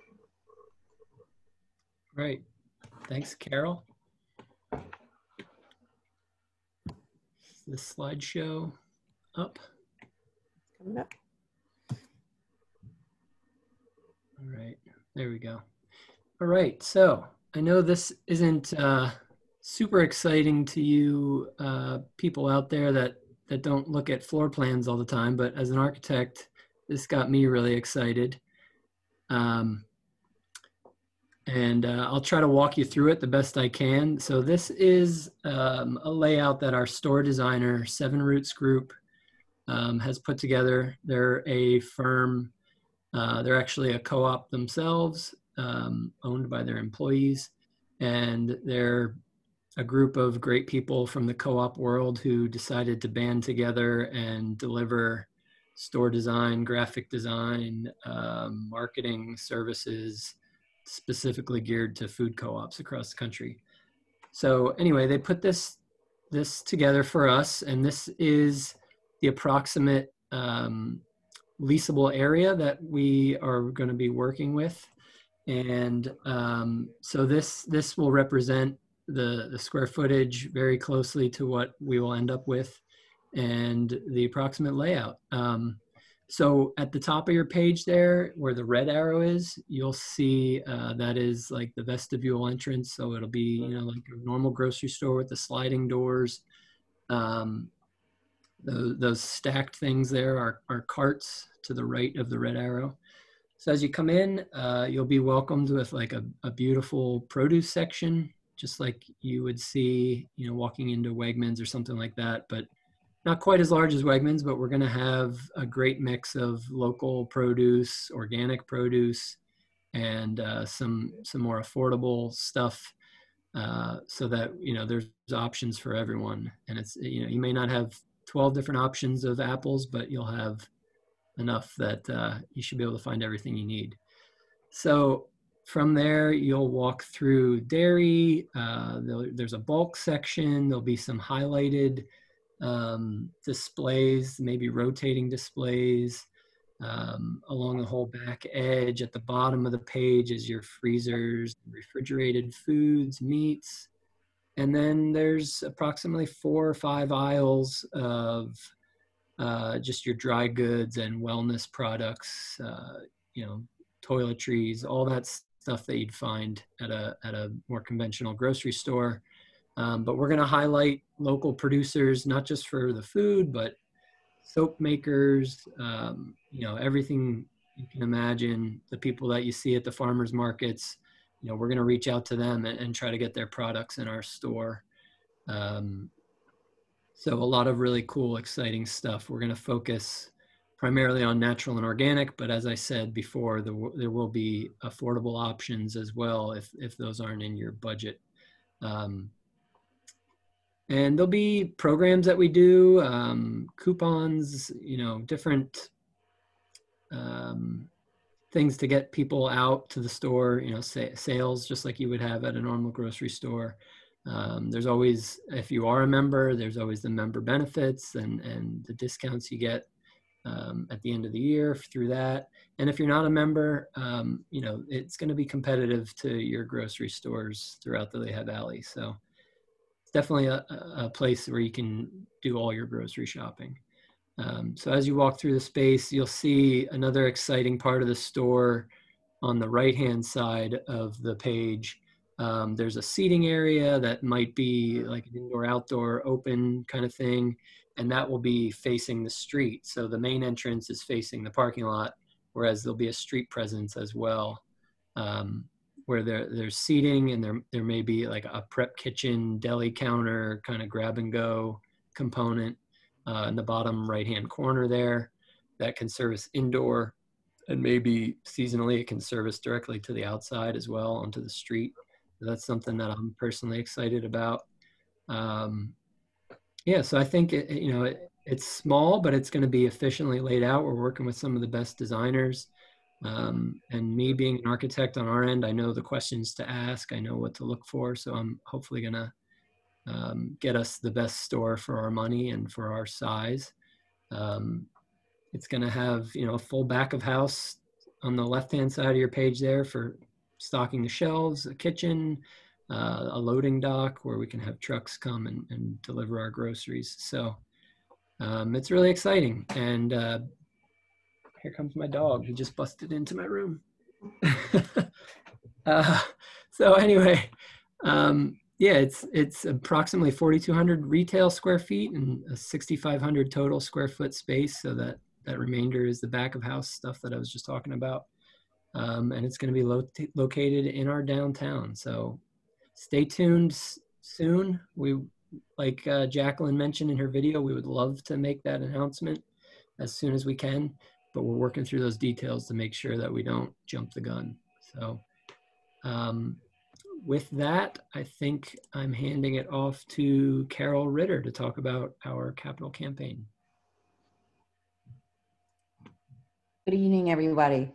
Great. Thanks, Carol. The slideshow up. Coming up. All right, there we go. All right, so I know this isn't uh, super exciting to you uh, people out there that that don't look at floor plans all the time, but as an architect, this got me really excited. Um, and uh, I'll try to walk you through it the best I can. So this is um, a layout that our store designer, Seven Roots Group, um, has put together. They're a firm, uh, they're actually a co-op themselves, um, owned by their employees. And they're a group of great people from the co-op world who decided to band together and deliver store design, graphic design, um, marketing services, specifically geared to food co-ops across the country. So anyway, they put this this together for us, and this is the approximate um, leasable area that we are going to be working with. And um, so this this will represent the the square footage very closely to what we will end up with, and the approximate layout. Um, so at the top of your page there, where the red arrow is, you'll see uh, that is like the vestibule entrance. So it'll be, you know, like a normal grocery store with the sliding doors. Um, those, those stacked things there are, are carts to the right of the red arrow. So as you come in, uh, you'll be welcomed with like a, a beautiful produce section, just like you would see, you know, walking into Wegmans or something like that. But not quite as large as Wegmans, but we're going to have a great mix of local produce, organic produce, and uh, some some more affordable stuff, uh, so that you know there's options for everyone. And it's you know you may not have 12 different options of apples, but you'll have enough that uh, you should be able to find everything you need. So from there, you'll walk through dairy. Uh, there's a bulk section. There'll be some highlighted um, displays, maybe rotating displays. Um, along the whole back edge at the bottom of the page is your freezers, refrigerated foods, meats. And then there's approximately four or five aisles of uh, just your dry goods and wellness products, uh, you know, toiletries, all that stuff that you'd find at a, at a more conventional grocery store. Um, but we're going to highlight local producers, not just for the food, but soap makers, um, you know, everything you can imagine, the people that you see at the farmers markets, you know, we're going to reach out to them and, and, try to get their products in our store. Um, so a lot of really cool, exciting stuff. We're going to focus primarily on natural and organic, but as I said before, there, there will be affordable options as well if, if those aren't in your budget. Um, and there'll be programs that we do, um, coupons, you know, different um, things to get people out to the store, you know, sa sales just like you would have at a normal grocery store. Um, there's always, if you are a member, there's always the member benefits and, and the discounts you get um, at the end of the year through that. And if you're not a member, um, you know, it's going to be competitive to your grocery stores throughout the Lehigh Valley. So it's definitely a, a place where you can do all your grocery shopping. Um, so as you walk through the space, you'll see another exciting part of the store on the right-hand side of the page, um, there's a seating area that might be like an indoor-outdoor open kind of thing, and that will be facing the street. So the main entrance is facing the parking lot, whereas there'll be a street presence as well, um, where there, there's seating and there, there may be like a prep kitchen, deli counter, kind of grab and go component uh, in the bottom right-hand corner there that can service indoor and maybe seasonally it can service directly to the outside as well onto the street. That's something that I'm personally excited about. Um, yeah, so I think it, you know it, it's small, but it's going to be efficiently laid out. We're working with some of the best designers, um, and me being an architect on our end, I know the questions to ask. I know what to look for, so I'm hopefully going to um, get us the best store for our money and for our size. Um, it's going to have, you know, a full back of house on the left-hand side of your page there for stocking the shelves, a kitchen, uh, a loading dock where we can have trucks come and, and deliver our groceries. So um, it's really exciting. And uh, here comes my dog. He just busted into my room. uh, so anyway, um, yeah, it's it's approximately 4,200 retail square feet and a 6,500 total square foot space. So that that remainder is the back of house stuff that I was just talking about. Um, and it's going to be lo located in our downtown. So stay tuned soon. We, like uh, Jacqueline mentioned in her video, we would love to make that announcement as soon as we can, but we're working through those details to make sure that we don't jump the gun. So um, with that, I think I'm handing it off to Carol Ritter to talk about our capital campaign. Good evening, everybody.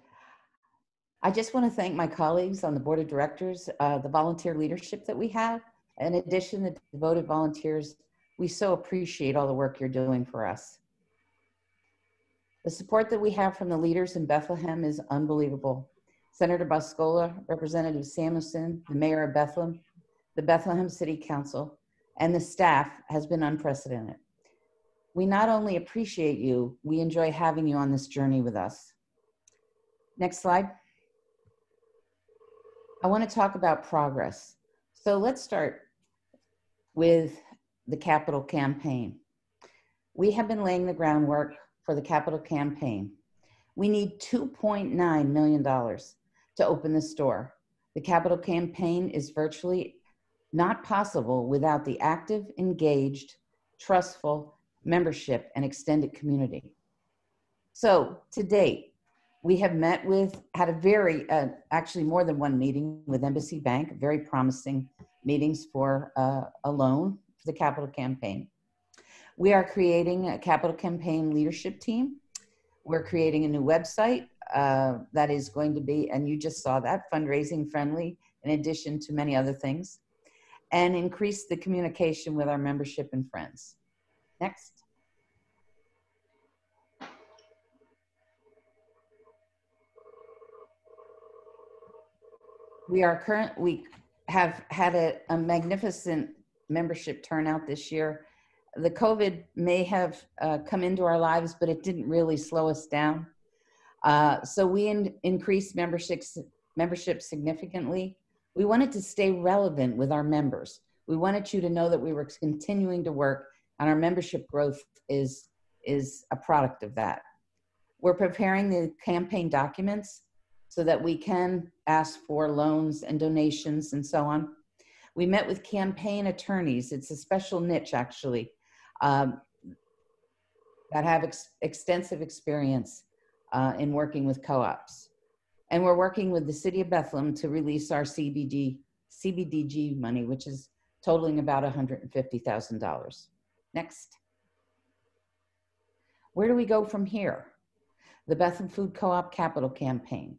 I just want to thank my colleagues on the board of directors, uh, the volunteer leadership that we have. In addition, the devoted volunteers, we so appreciate all the work you're doing for us. The support that we have from the leaders in Bethlehem is unbelievable. Senator Boscola, Representative Samuelson, the mayor of Bethlehem, the Bethlehem City Council, and the staff has been unprecedented. We not only appreciate you, we enjoy having you on this journey with us. Next slide. I want to talk about progress. So let's start with the capital campaign. We have been laying the groundwork for the capital campaign. We need $2.9 million to open the store. The capital campaign is virtually not possible without the active, engaged, trustful, membership, and extended community. So to date, we have met with, had a very, uh, actually more than one meeting with Embassy Bank, very promising meetings for uh, a loan for the capital campaign. We are creating a capital campaign leadership team. We're creating a new website uh, that is going to be, and you just saw that, fundraising friendly, in addition to many other things, and increase the communication with our membership and friends. Next. We are current we have had a, a, magnificent membership turnout this year. The covid may have uh, come into our lives but it didn't really slow us down. Uh, so we in, increased memberships membership significantly. We wanted to stay relevant with our members. We wanted you to know that we were continuing to work and our membership growth is is a product of that. We're preparing the campaign documents so that we can ask for loans and donations and so on. We met with campaign attorneys. It's a special niche, actually, um, that have ex extensive experience uh, in working with co-ops. And we're working with the City of Bethlehem to release our CBD, CBDG money, which is totaling about $150,000. Next. Where do we go from here? The Bethlehem Food Co-op Capital Campaign.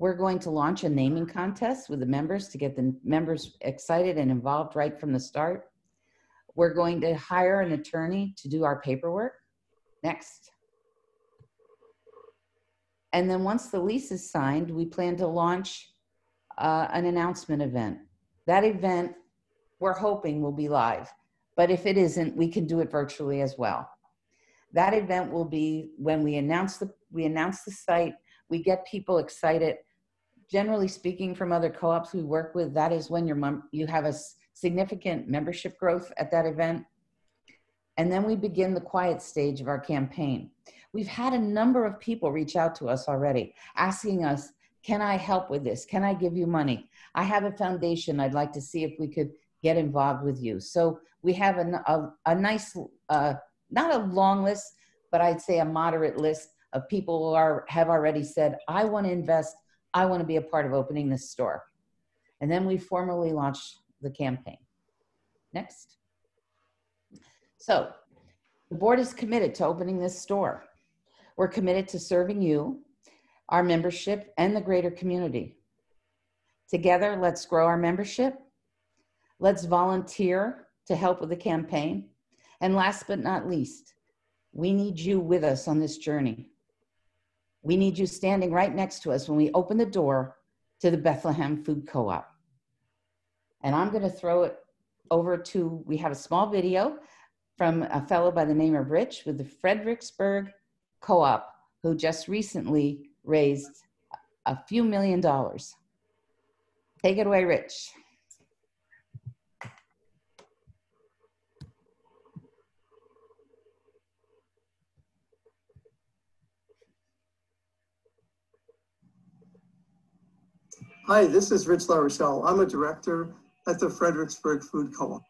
We're going to launch a naming contest with the members to get the members excited and involved right from the start. We're going to hire an attorney to do our paperwork. Next. And then once the lease is signed, we plan to launch uh, an announcement event. That event, we're hoping will be live, but if it isn't, we can do it virtually as well. That event will be when we announce the we announce the site, we get people excited generally speaking, from other co-ops we work with, that is when your mem- you have a significant membership growth at that event. And then we begin the quiet stage of our campaign. We've had a number of people reach out to us already asking us, can I help with this? Can I give you money? I have a foundation. I'd like to see if we could get involved with you. So we have a, a, a nice, uh, not a long list, but I'd say a moderate list of people who are, have already said, I want to invest. I want to be a part of opening this store. And then we formally launched the campaign. Next. So the board is committed to opening this store. We're committed to serving you, our membership, and the greater community. Together, let's grow our membership. Let's volunteer to help with the campaign. And last but not least, we need you with us on this journey. We need you standing right next to us when we open the door to the Bethlehem Food Co-op. And I'm going to throw it over to, we have a small video from a fellow by the name of Rich with the Fredericksburg Co-op, who just recently raised a few million dollars. Take it away, Rich. Hi, this is Rich LaRochelle. I'm a director at the Fredericksburg Food Co-op.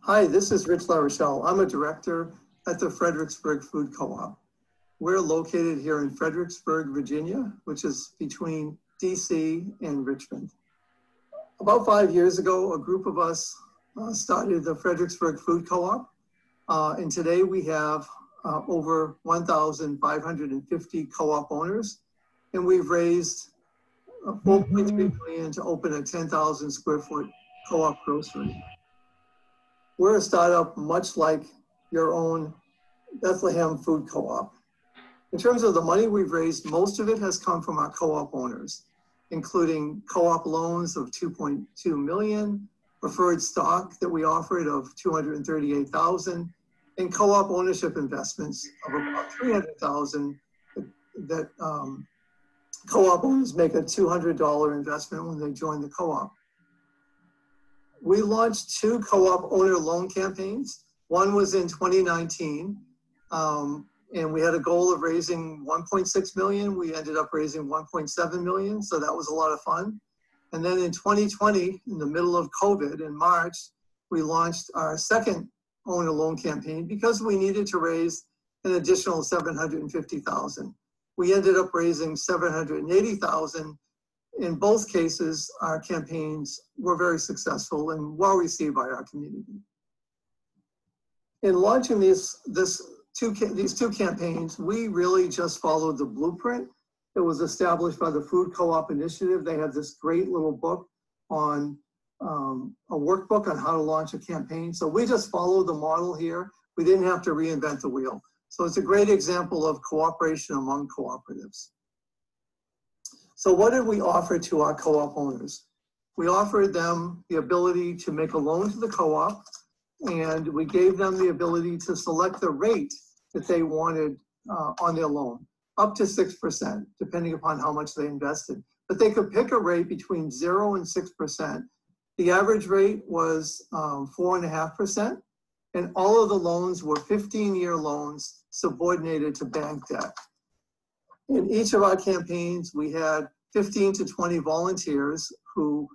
Hi, this is Rich LaRochelle. I'm a director at the Fredericksburg Food Co-op. We're located here in Fredericksburg, Virginia, which is between DC and Richmond. About five years ago, a group of us uh, started the Fredericksburg Food Co-op. Uh, and today we have uh, over 1,550 co-op owners. And we've raised uh, 4.3 million to open a 10,000 square foot co-op grocery. We're a startup much like your own Bethlehem Food Co-op. In terms of the money we've raised, most of it has come from our co-op owners, including co-op loans of 2.2 million, preferred stock that we offered of 238,000, and co-op ownership investments of about 300,000 that um, co-op owners make a $200 investment when they join the co-op. We launched two co-op owner loan campaigns. One was in 2019, um, and we had a goal of raising 1.6 million. We ended up raising 1.7 million, so that was a lot of fun. And then in 2020, in the middle of COVID, in March, we launched our second owner loan campaign because we needed to raise an additional 750,000. We ended up raising 780,000. In both cases, our campaigns were very successful and well received by our community. In launching these, this two, these two campaigns, we really just followed the blueprint that was established by the Food Co-op Initiative. They have this great little book on um, a workbook on how to launch a campaign. So we just followed the model here. We didn't have to reinvent the wheel. So it's a great example of cooperation among cooperatives. So what did we offer to our co-op owners? We offered them the ability to make a loan to the co-op and we gave them the ability to select the rate that they wanted uh, on their loan, up to 6%, depending upon how much they invested. But they could pick a rate between zero and 6%. The average rate was um, 4.5%, and all of the loans were 15-year loans subordinated to bank debt. In each of our campaigns, we had 15 to 20 volunteers who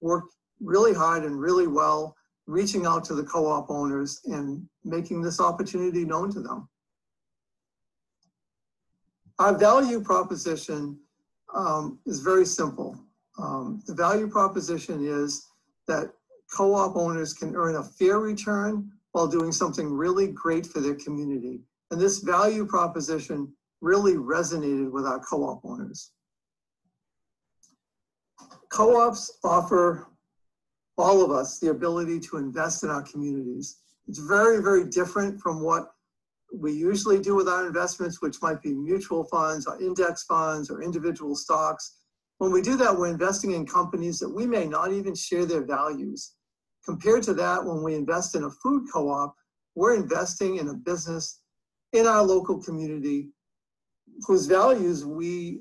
worked really hard and really well reaching out to the co-op owners and making this opportunity known to them. Our value proposition um, is very simple. Um, the value proposition is that co-op owners can earn a fair return while doing something really great for their community. And this value proposition really resonated with our co-op owners. Co-ops offer all of us the ability to invest in our communities. It's very, very different from what we usually do with our investments, which might be mutual funds or index funds or individual stocks. When we do that, we're investing in companies that we may not even share their values. Compared to that, when we invest in a food co-op, we're investing in a business in our local community whose values we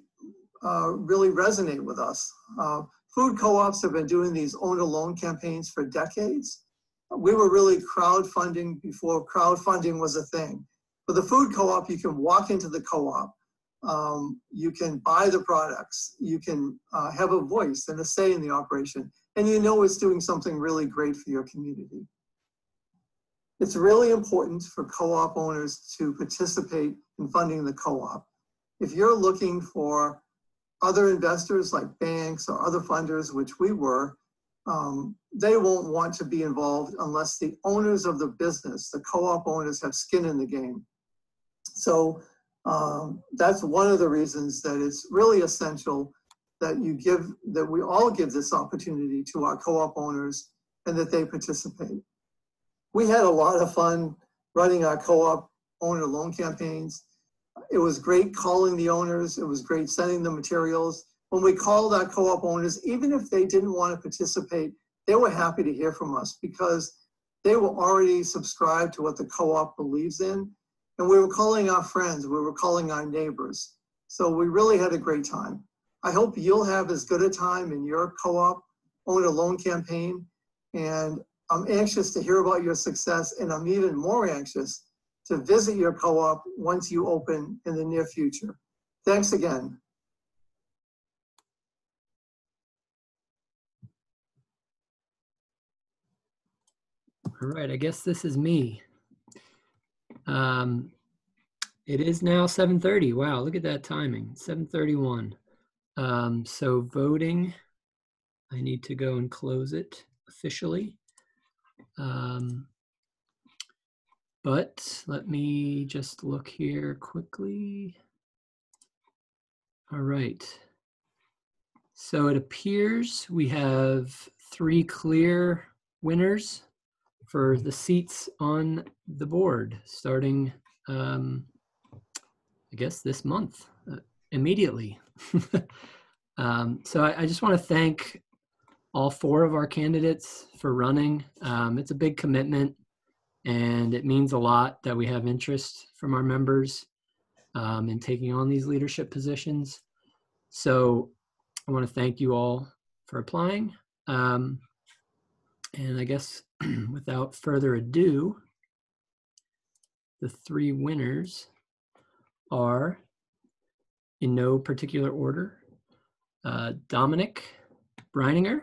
uh, really resonate with us. Uh, food co-ops have been doing these own a loan campaigns for decades. We were really crowdfunding before crowdfunding was a thing. For the food co-op, you can walk into the co-op, um, you can buy the products, you can uh, have a voice and a say in the operation, and you know it's doing something really great for your community. It's really important for co-op owners to participate in funding the co-op. If you're looking for other investors like banks or other funders, which we were, um, they won't want to be involved unless the owners of the business, the co-op owners, have skin in the game. So um, that's one of the reasons that it's really essential that you give, that we all give this opportunity to our co-op owners and that they participate. We had a lot of fun running our co-op owner loan campaigns. It was great calling the owners. It was great sending the materials. When we called our co-op owners, even if they didn't want to participate, they were happy to hear from us because they were already subscribed to what the co-op believes in. And we were calling our friends, we were calling our neighbors. So we really had a great time. I hope you'll have as good a time in your co-op owner loan campaign. And I'm anxious to hear about your success and I'm even more anxious to visit your co-op once you open in the near future. Thanks again. All right, I guess this is me. Um, it is now 7.30. Wow, look at that timing, 7.31. Um, so voting, I need to go and close it officially. Um, but let me just look here quickly. All right. So it appears we have three clear winners for the seats on the board starting, um, I guess, this month uh, immediately. um, so I, I just want to thank all four of our candidates for running. Um, it's a big commitment and it means a lot that we have interest from our members um, in taking on these leadership positions. So I want to thank you all for applying. Um, and I guess without further ado, the three winners are in no particular order. Uh, Dominic Breininger,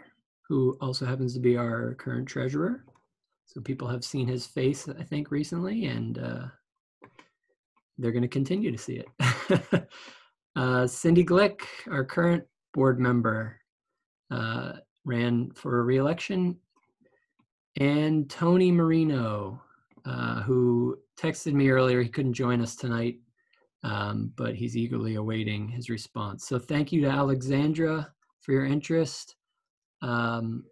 who also happens to be our current treasurer. So people have seen his face, I think, recently, and uh, they're going to continue to see it. uh, Cindy Glick, our current board member, uh, ran for a reelection. And Tony Marino, uh, who texted me earlier, he couldn't join us tonight, um, but he's eagerly awaiting his response. So thank you to Alexandra for your interest. Um,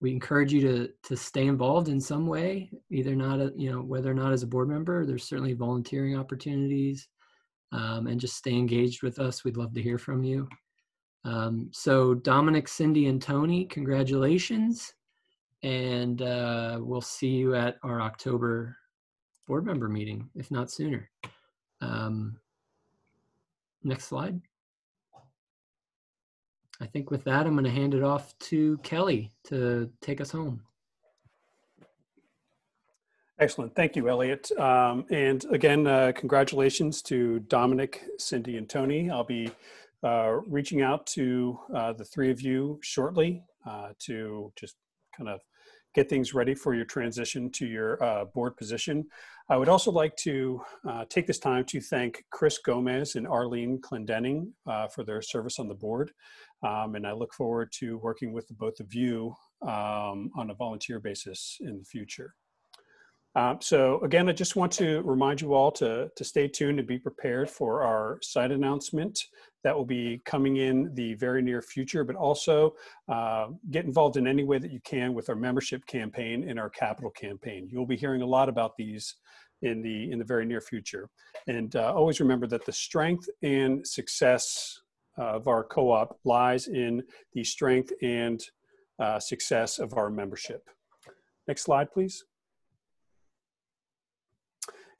we encourage you to to stay involved in some way either not a, you know whether or not as a board member there's certainly volunteering opportunities um, and just stay engaged with us we'd love to hear from you um, so dominic cindy and tony congratulations and uh, we'll see you at our october board member meeting if not sooner um, next slide I think with that, I'm going to hand it off to Kelly to take us home. Excellent. Thank you, Elliot. Um, and again, uh, congratulations to Dominic, Cindy, and Tony. I'll be uh, reaching out to uh, the three of you shortly uh, to just kind of get things ready for your transition to your uh, board position. I would also like to uh, take this time to thank Chris Gomez and Arlene Clendenning for their service on the board. Um, and I look forward to working with the both of you um, on a volunteer basis in the future. Um, so again, I just want to remind you all to, to stay tuned and be prepared for our site announcement that will be coming in the very near future, but also uh, get involved in any way that you can with our membership campaign and our capital campaign. You'll be hearing a lot about these in the in the very near future. And uh, always remember that the strength and success of our co-op lies in the strength and uh, success of our membership. Next slide, please.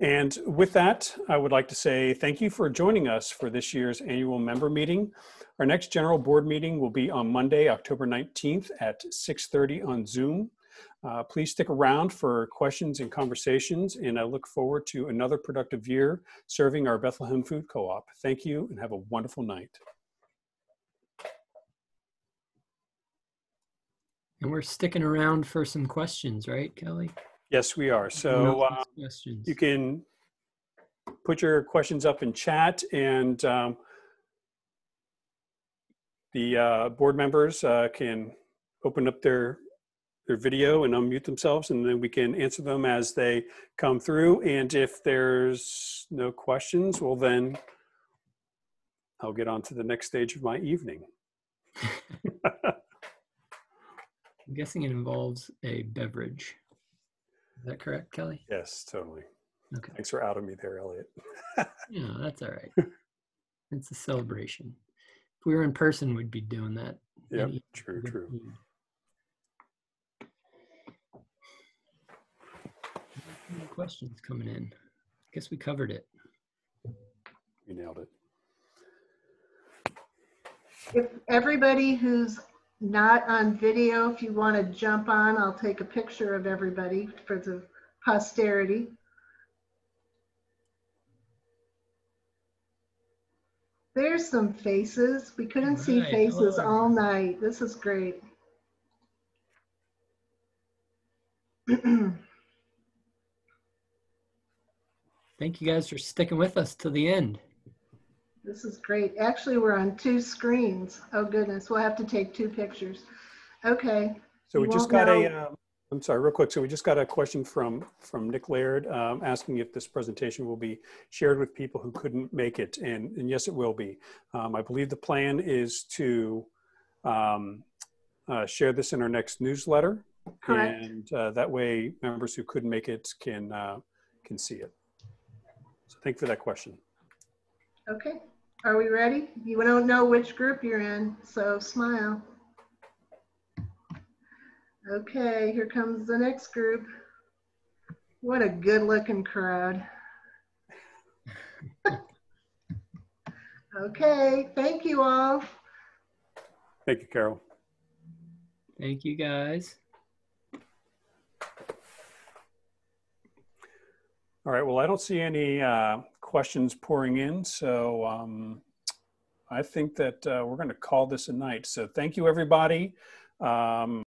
And with that, I would like to say thank you for joining us for this year's annual member meeting. Our next general board meeting will be on Monday, October 19th at 6.30 on Zoom. Uh, please stick around for questions and conversations, and I look forward to another productive year serving our Bethlehem Food Co-op. Thank you and have a wonderful night. And we're sticking around for some questions, right, Kelly? Yes, we are. So uh, you can put your questions up in chat and um, the uh, board members uh, can open up their their video and unmute themselves and then we can answer them as they come through and if there's no questions well then I'll get on to the next stage of my evening. I'm guessing it involves a beverage. Is that correct, Kelly? yes, totally. Okay. Thanks for outing me there, Elliot. Yeah, that's all right. it's a celebration. If we were in person, we'd be doing that. Yep, Any- true, good true. food. Questions coming in? I guess we covered it. You nailed it. If everybody who's not on video, if you want to jump on, I'll take a picture of everybody for the posterity. There's some faces. We couldn't see Right. faces Hello, all night. This is great. Thank you guys for sticking with us to the end. This is great. Actually, we're on two screens. Oh goodness, we'll have to take two pictures. Okay, So we just got a. Um, I'm sorry, real quick. So we just got a question from, from Nick Laird um, asking if this presentation will be shared with people who couldn't make it. And, and yes, it will be. Um, I believe the plan is to um, uh, share this in our next newsletter. Correct. And uh, that way members who couldn't make it can, uh, can see it. So thank you for that question. Okay. Are we ready? You don't know which group you're in, so smile. Okay, here comes the next group. What a good looking crowd. Okay, thank you all. Thank you, Carol. Thank you guys. All right, well, I don't see any uh, questions pouring in, so um, I think that uh, we're going to call this a night. So thank you, everybody. Um,